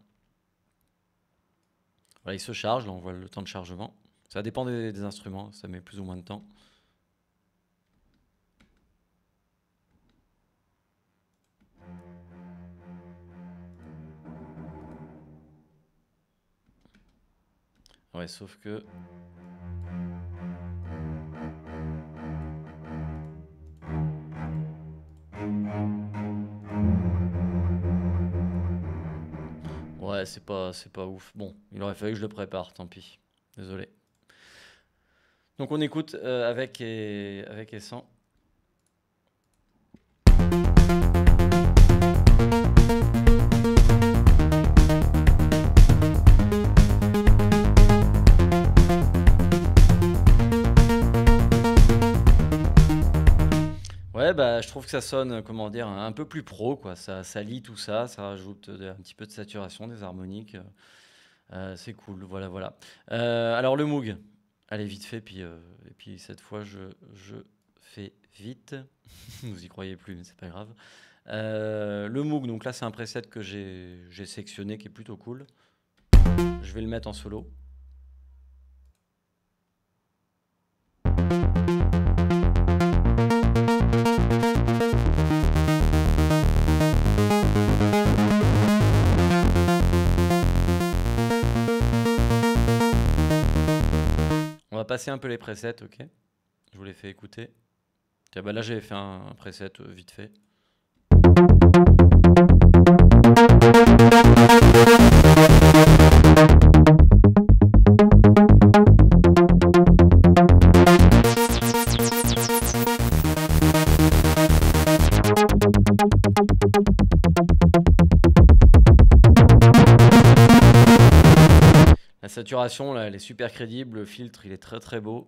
Voilà, il se charge. Là, on voit le temps de chargement. Ça dépend des instruments. Ça met plus ou moins de temps. Ouais, sauf que Ouais, c'est pas, ouf. Bon, il aurait fallu que je le prépare, tant pis. Désolé. Donc on écoute euh, avec, et, avec et sans. Bah, je trouve que ça sonne, comment dire, un peu plus pro, quoi. Ça, ça lit tout ça, ça rajoute un petit peu de saturation, des harmoniques. Euh, c'est cool, voilà, voilà. Euh, alors le Moog, allez vite fait, puis, euh, et puis cette fois je, je fais vite. Vous y croyez plus, mais c'est pas grave. le Moog, donc là c'est un preset que j'ai sectionné qui est plutôt cool. Je vais le mettre en solo. Passer un peu les presets, ok Je vous les fais écouter. Tiens, bah là, j'avais fait un, preset euh, vite fait. La saturation, là, elle est super crédible. Le filtre, il est très très beau.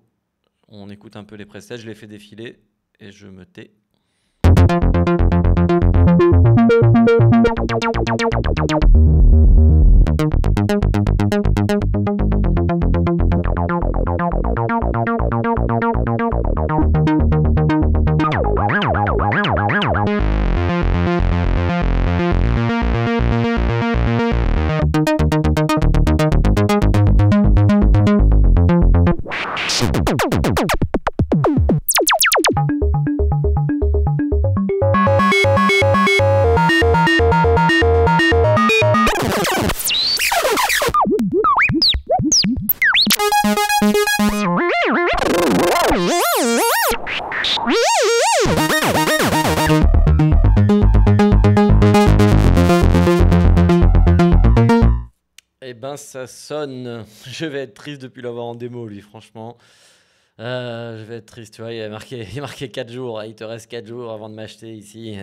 On écoute un peu les presets. Je les fais défiler et je me tais. Sonne. Je vais être triste depuis l'avoir en démo, lui, franchement. Euh, je vais être triste, tu vois, il a marqué, il a marqué 4 jours. Il te reste 4 jours avant de m'acheter ici.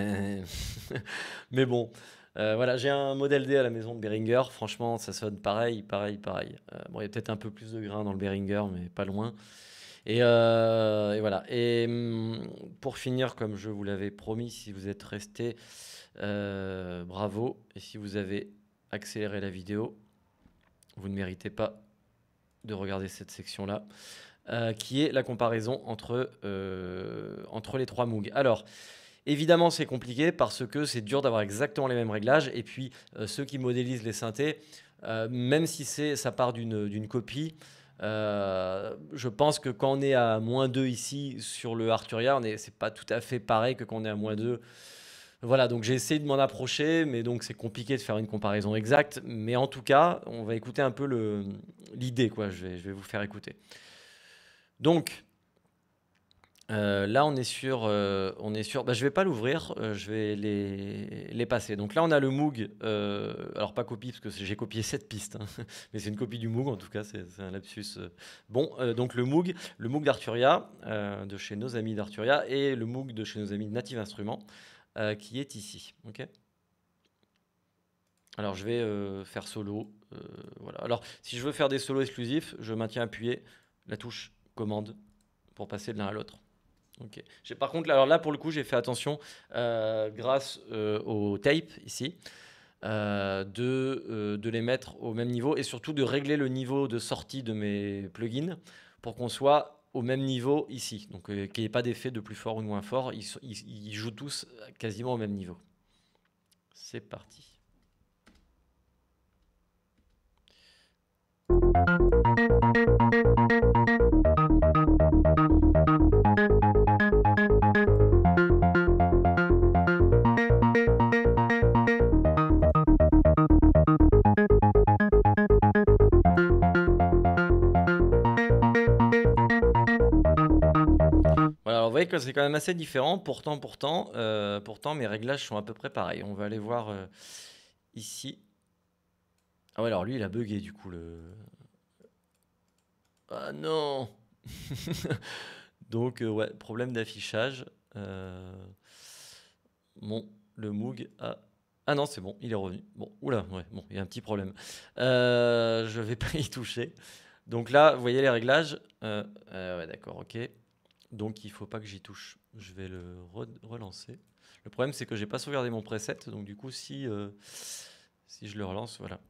Mais bon, euh, voilà, j'ai un modèle D à la maison de Behringer. Franchement, ça sonne pareil, pareil, pareil. Euh, bon, il y a peut-être un peu plus de grain dans le Behringer, mais pas loin. Et, et voilà. Et hum, pour finir, comme je vous l'avais promis, si vous êtes resté, bravo. Et si vous avez accéléré la vidéo, vous ne méritez pas de regarder cette section-là. Euh, qui est la comparaison entre, euh, entre les trois Moog. Alors, évidemment, c'est compliqué parce que c'est dur d'avoir exactement les mêmes réglages. Et puis, euh, ceux qui modélisent les synthés, même si ça part d'une copie, je pense que quand on est à moins 2 ici sur le Arturia, c'est pas tout à fait pareil que quand on est à moins 2. Voilà, donc j'ai essayé de m'en approcher, mais donc c'est compliqué de faire une comparaison exacte. Mais en tout cas, on va écouter un peu l'idée, quoi. Je vais, vous faire écouter. Donc, euh, là, on est sur. Euh, on est sur bah, je vais pas l'ouvrir, euh, je vais les, les, passer. Donc là, on a le Moog. alors, pas copie, parce que j'ai copié cette piste, hein, mais c'est une copie du Moog, en tout cas, c'est un lapsus. Bon, donc le Moog, le Moog d'Arturia, de chez nos amis d'Arturia, et le Moog de chez nos amis de Native Instruments, qui est ici. ok? Alors, je vais faire solo. voilà. Alors, si je veux faire des solos exclusifs, je maintiens appuyé la touche commande pour passer de l'un à l'autre. Ok? Par contre, alors là, pour le coup, j'ai fait attention euh, grâce euh, au tape ici. Euh, de, de les mettre au même niveau et surtout de régler le niveau de sortie de mes plugins pour qu'on soit au même niveau ici. Donc qu'il n'y ait pas d'effet de plus fort ou de moins fort. Ils, ils jouent tous quasiment au même niveau. C'est parti. Voyez que c'est quand même assez différent. Pourtant, pourtant, euh, pourtant, mes réglages sont à peu près pareils. On va aller voir euh, ici. Ah ouais, alors lui, il a bugué du coup le. Ah non Donc, euh, ouais, problème d'affichage. Bon, le Moog a. Ah non, c'est bon, il est revenu. Bon, oula, ouais, bon, il y a un petit problème. je vais pas y toucher. Donc là, vous voyez les réglages. ouais, d'accord, ok. Donc il ne faut pas que j'y touche. Je vais le relancer. Le problème c'est que j'ai pas sauvegardé mon preset, donc du coup si, euh, si je le relance, voilà.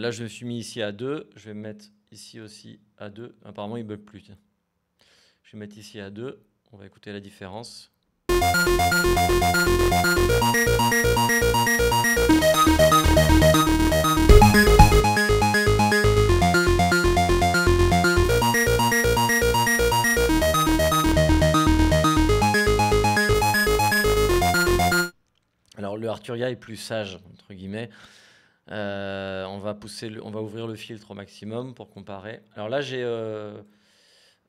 Là, je me suis mis ici à 2. Je vais me mettre ici aussi à 2. Apparemment, il bug plus. Je vais mettre ici à 2. On va écouter la différence. Alors le Arturia est plus sage, entre guillemets. Euh, on, va pousser on va ouvrir le filtre au maximum pour comparer. Alors là, j'ai euh,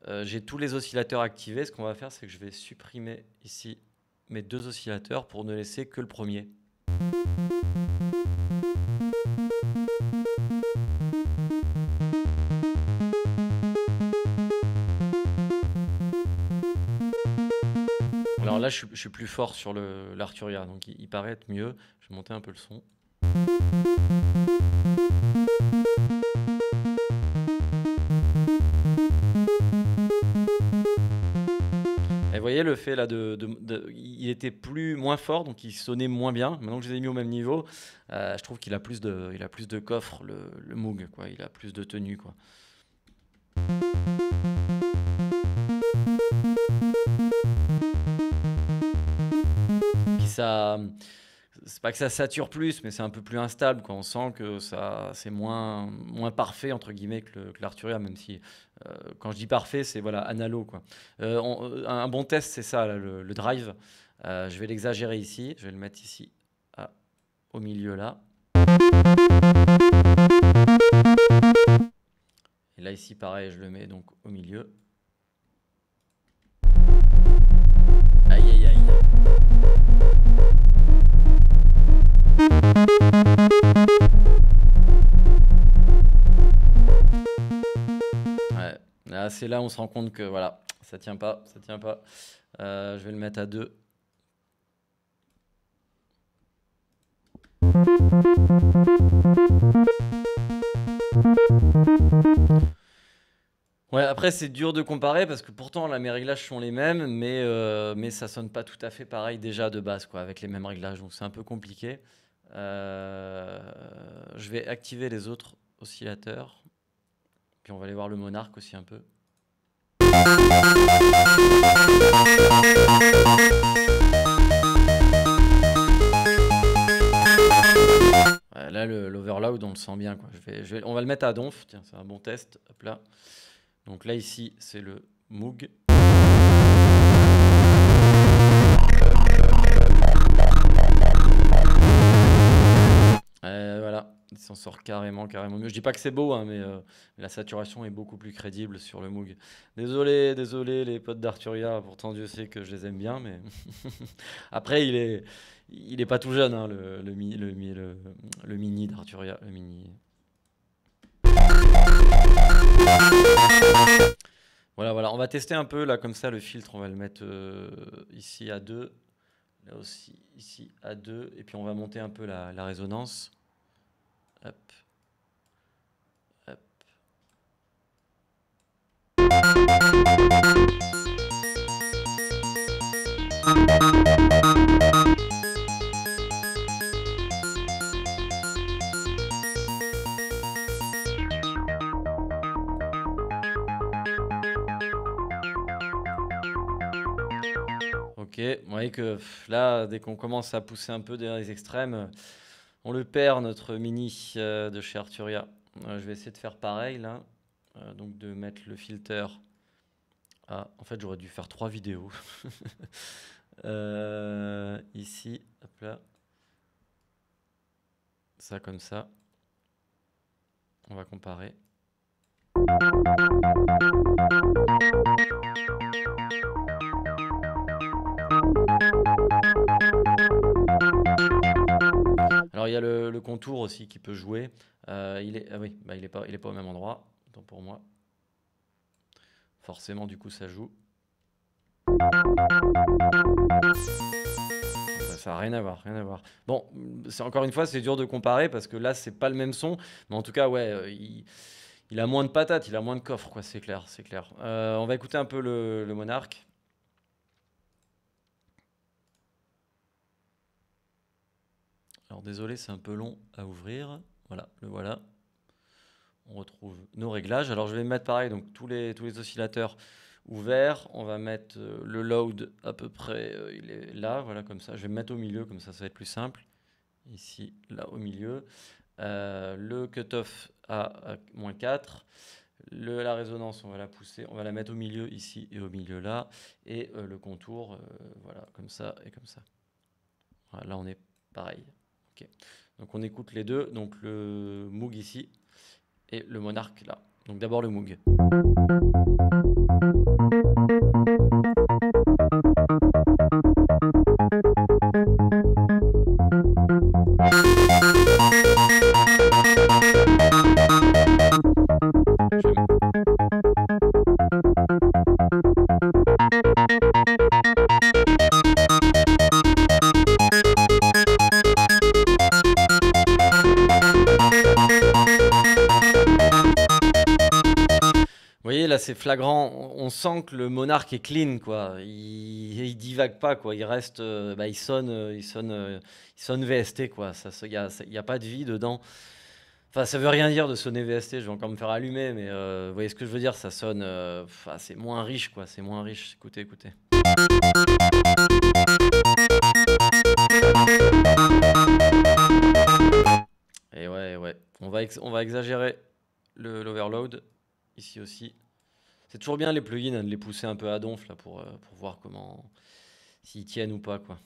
euh, tous les oscillateurs activés. Ce qu'on va faire, c'est que je vais supprimer ici mes deux oscillateurs pour ne laisser que le premier. Alors là, je, suis plus fort sur l'Arturia, donc il, il paraît être mieux. Je vais monter un peu le son. Et vous voyez le fait là de, il était plus moins fort donc il sonnait moins bien. Maintenant que je les ai mis au même niveau, euh, je trouve qu'il a plus de il a plus de coffre le, Moog quoi, il a plus de tenue quoi. Puis ça c'est pas que ça sature plus, mais c'est un peu plus instable. On sent que ça, c'est moins, moins parfait entre guillemets que, l'Arturia, même si euh, quand je dis parfait, c'est voilà analo. Euh, euh, un bon test, c'est ça, le, drive. je vais l'exagérer ici, je vais le mettre ici, au milieu là. Et là ici pareil, je le mets donc au milieu. Ouais, là c'est là où on se rend compte que voilà, ça tient pas, ça tient pas. Euh, je vais le mettre à 2. Ouais, après c'est dur de comparer parce que pourtant mes réglages sont les mêmes, mais, euh, mais ça sonne pas tout à fait pareil déjà de base quoi, avec les mêmes réglages, donc c'est un peu compliqué. Euh, je vais activer les autres oscillateurs, puis on va aller voir le monarque aussi un peu. Là, l'overload, on le sent bien. On va le mettre à donf. Tiens, c'est un bon test. Hop là. Donc là, ici, c'est le Moog. Euh, voilà, il s'en sort carrément, carrément mieux. Je dis pas que c'est beau, hein, mais euh, la saturation est beaucoup plus crédible sur le Moog. Désolé, désolé les potes d'Arturia, pourtant Dieu sait que je les aime bien, mais après il est, il est pas tout jeune, hein, le, le, le mini d'Arturia, le mini. Voilà, voilà, on va tester un peu là comme ça le filtre, on va le mettre euh, ici à 2, là aussi ici à 2, et puis on va monter un peu la, la résonance. Hop. Hop. Vous voyez que là, dès qu'on commence à pousser un peu dans les extrêmes, on le perd, notre mini euh, de chez Arturia. Euh, je vais essayer de faire pareil là, Euh, donc de mettre le filter. Ah, en fait, j'aurais dû faire trois vidéos. Ici, hop là. Ça comme ça. On va comparer. Alors il y a le, contour aussi qui peut jouer. Euh, il est, ah oui, bah, il est pas, pas au même endroit. Autant pour moi. Forcément, du coup, ça joue. Ça n'a rien à voir, rien à voir. Bon, c'est encore une fois, c'est dur de comparer parce que là, c'est pas le même son, mais en tout cas, ouais, euh, il, a moins de patates, il a moins de coffre, quoi. C'est clair, c'est clair. Euh, on va écouter un peu le Monarque. Alors désolé, c'est un peu long à ouvrir. Voilà, le voilà. On retrouve nos réglages. Alors je vais mettre pareil, donc tous les, tous les oscillateurs ouverts. On va mettre euh, le load à peu près, euh, il est là, voilà comme ça. Je vais me mettre au milieu, comme ça ça va être plus simple. Ici, là au milieu. Euh, le cutoff à, à moins 4. Le, la résonance, on va la pousser, on va la mettre au milieu ici et au milieu là. Et le contour, voilà, comme ça et comme ça. Voilà, là on est pareil. Donc on écoute les deux, donc le Moog ici et le Monarque là. Donc d'abord le Moog. Flagrant. On sent que le monarque est clean, quoi. Il, divague pas, quoi. Il reste, euh, bah, il sonne, euh, il sonne, euh, il sonne VST, quoi. Ça, il y a, pas de vie dedans. Enfin, ça veut rien dire de sonner VST. Je vais encore me faire allumer, mais vous voyez ce que je veux dire Ça sonne, euh, enfin, c'est moins riche, quoi. C'est moins riche. Écoutez, écoutez. Et ouais, ouais. On va, on va exagérer l'overload ici aussi. C'est toujours bien les plugins, de les pousser un peu à donf là, pour, euh, pour voir comment s'ils tiennent ou pas. quoi.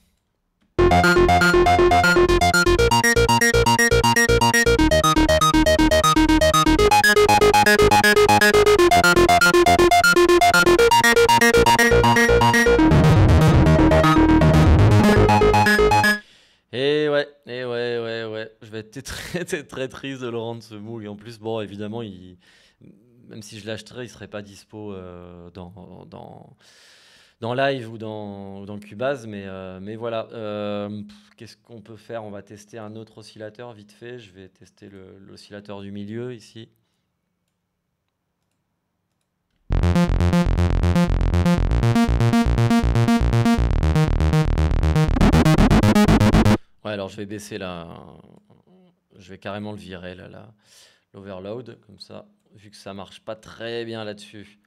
Et ouais, et ouais, ouais, ouais. Je vais être très, très, très triste de le rendre ce moule. Et en plus, bon, évidemment, il même si je l'achèterais, il serait pas dispo euh, dans, dans, dans Live ou dans, dans Cubase. Mais, euh, mais voilà. Euh, qu'est-ce qu'on peut faire? On va tester un autre oscillateur vite fait. Je vais tester l'oscillateur du milieu ici. Ouais, alors je vais baisser la. Je vais carrément le virer là, l'overload, comme ça, vu que ça marche pas très bien là-dessus.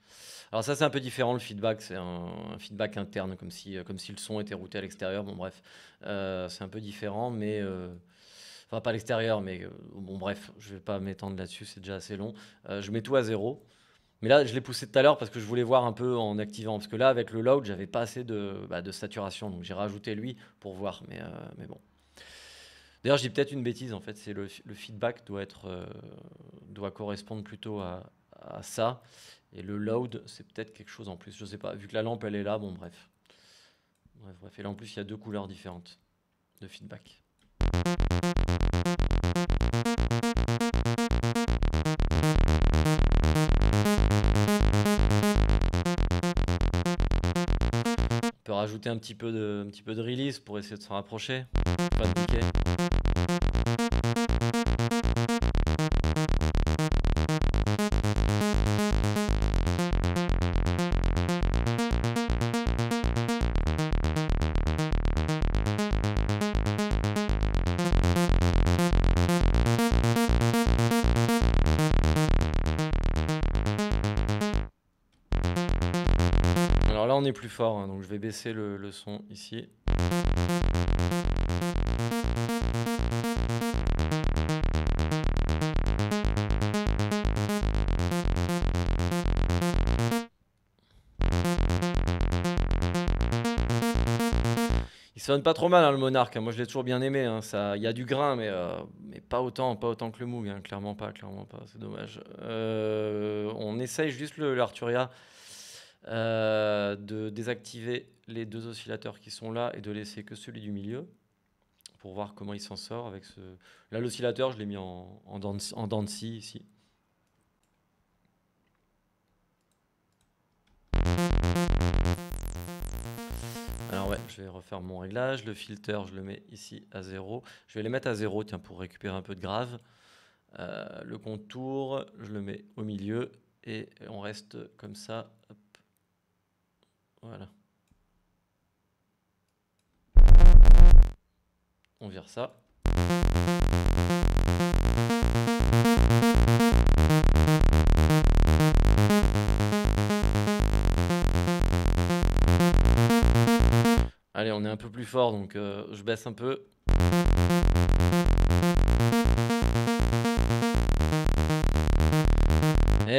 Alors ça c'est un peu différent le feedback, c'est un, feedback interne, comme si, comme si le son était routé à l'extérieur. Bon bref, euh, c'est un peu différent, mais euh, enfin pas à l'extérieur, mais euh, bon bref, je vais pas m'étendre là-dessus, c'est déjà assez long. je mets tout à zéro. Mais là, je l'ai poussé tout à l'heure parce que je voulais voir un peu en activant. Parce que là, avec le load, j'avais pas assez de, bah, de saturation. Donc j'ai rajouté lui pour voir. Mais, mais bon. D'ailleurs, dis peut-être une bêtise, en fait, c'est le, feedback doit, être, euh, doit correspondre plutôt à, à ça. Et le load, c'est peut-être quelque chose en plus. Je sais pas, vu que la lampe, elle est là, bon, bref. Bref, bref. Et là, en plus, il y a deux couleurs différentes de feedback. On peut rajouter un petit peu de, un petit peu de release pour essayer de s'en rapprocher. Pas de bouquet. Fort, hein, donc je vais baisser le, le son ici. Il sonne pas trop mal hein, le Monarque. Hein. Moi je l'ai toujours bien aimé. Ça, il y a du grain, mais, euh, mais pas autant, pas autant que le Moog. Clairement pas, clairement pas. C'est dommage. Euh, on essaye juste l'Arturia. Euh, de désactiver les deux oscillateurs qui sont là et de laisser que celui du milieu pour voir comment il s'en sort avec ce. Là, l'oscillateur, je l'ai mis en, en, dents, en scie ici. Alors ouais, je vais refaire mon réglage. Le filter, je le mets ici à 0. Je vais les mettre à 0, tiens, pour récupérer un peu de grave. Euh, le contour, je le mets au milieu et on reste comme ça. Voilà. On vire ça. Allez, on est un peu plus fort, donc euh, je baisse un peu.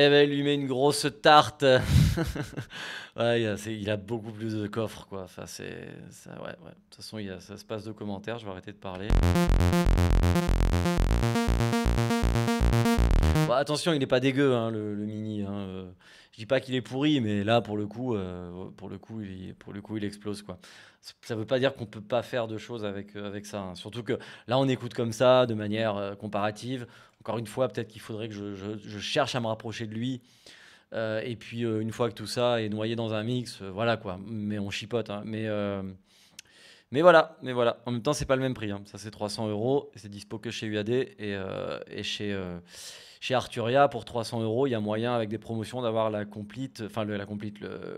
Ben, il lui met une grosse tarte. il a, beaucoup plus de coffres, quoi. Enfin, c'est, ouais. De toute façon, ça se passe de commentaires. Je vais arrêter de parler. Attention, il n'est pas dégueu, hein, le, mini. Hein. Euh. Je dis pas qu'il est pourri, mais là, pour le coup, euh, pour le coup, il, pour le coup, il explose, quoi. Ça veut pas dire qu'on peut pas faire de choses avec, euh, avec ça. Hein. Surtout que là, on écoute comme ça, de manière comparative. Encore une fois, peut-être qu'il faudrait que je, cherche à me rapprocher de lui. Euh, et puis, euh, une fois que tout ça est noyé dans un mix, euh, voilà quoi. Mais on chipote. Hein. Mais, mais voilà, mais voilà. En même temps, c'est pas le même prix. Hein. Ça, c'est 300 euros. C'est dispo que chez UAD et, et chez, chez Arturia pour 300 euros. Il y a moyen avec des promotions d'avoir la complete, enfin la complete,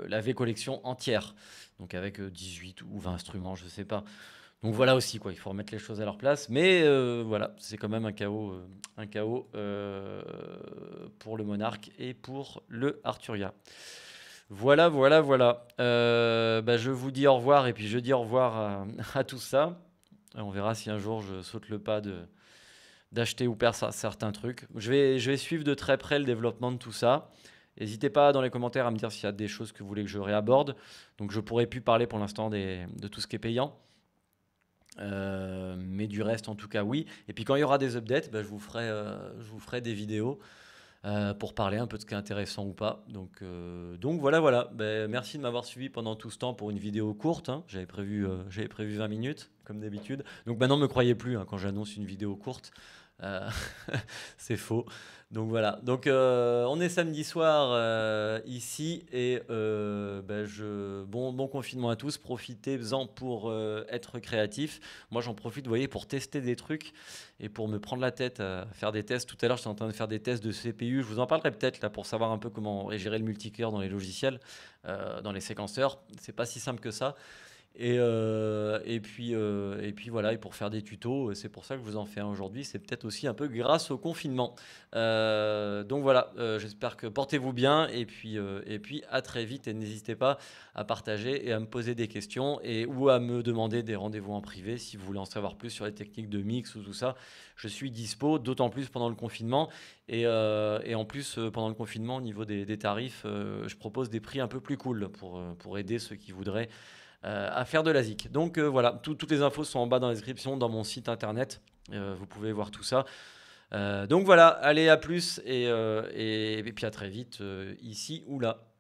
la V collection entière. Donc avec 18 ou 20 instruments, je sais pas. Donc voilà aussi, quoi, il faut remettre les choses à leur place. Mais euh, voilà, c'est quand même un chaos, euh, un chaos euh, pour le Monarque et pour le Arturia. Voilà, voilà, voilà. Bah, je vous dis au revoir et puis je dis au revoir à, tout ça. On verra si un jour je saute le pas de d'acheter ou perdre certains trucs. Je vais, je vais suivre de très près le développement de tout ça. N'hésitez pas dans les commentaires à me dire s'il y a des choses que vous voulez que je réaborde. Donc je pourrais plus parler pour l'instant de tout ce qui est payant. Euh, mais du reste, en tout cas, oui. Et puis quand il y aura des updates, bah, je, vous ferai, euh, je vous ferai des vidéos pour parler un peu de ce qui est intéressant ou pas. Donc, voilà, voilà. Ben, merci de m'avoir suivi pendant tout ce temps pour une vidéo courte. Hein. J'avais prévu, j'avais prévu 20 minutes, comme d'habitude. Donc maintenant, ne me croyez plus hein, quand j'annonce une vidéo courte. c'est faux. Donc voilà. Donc euh, on est samedi soir euh, ici et euh, ben, je bon bon confinement à tous. Profitez-en pour être créatif. Moi j'en profite, vous voyez, pour tester des trucs et pour me prendre la tête à faire des tests. Tout à l'heure j'étais en train de faire des tests de CPU. Je vous en parlerai peut-être là pour savoir un peu comment gérer le multicœur dans les logiciels, dans les séquenceurs. C'est pas si simple que ça. Et, euh, et, puis, euh, et puis voilà, et pour faire des tutos, c'est pour ça que je vous en fais un aujourd'hui. C'est peut-être aussi un peu grâce au confinement. Euh, donc voilà, j'espère que portez-vous bien et puis, et puis à très vite. Et n'hésitez pas à partager et à me poser des questions et, ou à me demander des rendez-vous en privé si vous voulez en savoir plus sur les techniques de mix ou tout ça. Je suis dispo, d'autant plus pendant le confinement. Et, et, en plus, pendant le confinement, au niveau des, des tarifs, je propose des prix un peu plus cool pour, pour aider ceux qui voudraient. Euh, à faire de la ZIC. Donc euh, voilà, toutes les infos sont en bas dans la description, dans mon site internet. Euh, vous pouvez voir tout ça. donc voilà, allez à plus et, et puis à très vite ici ou là.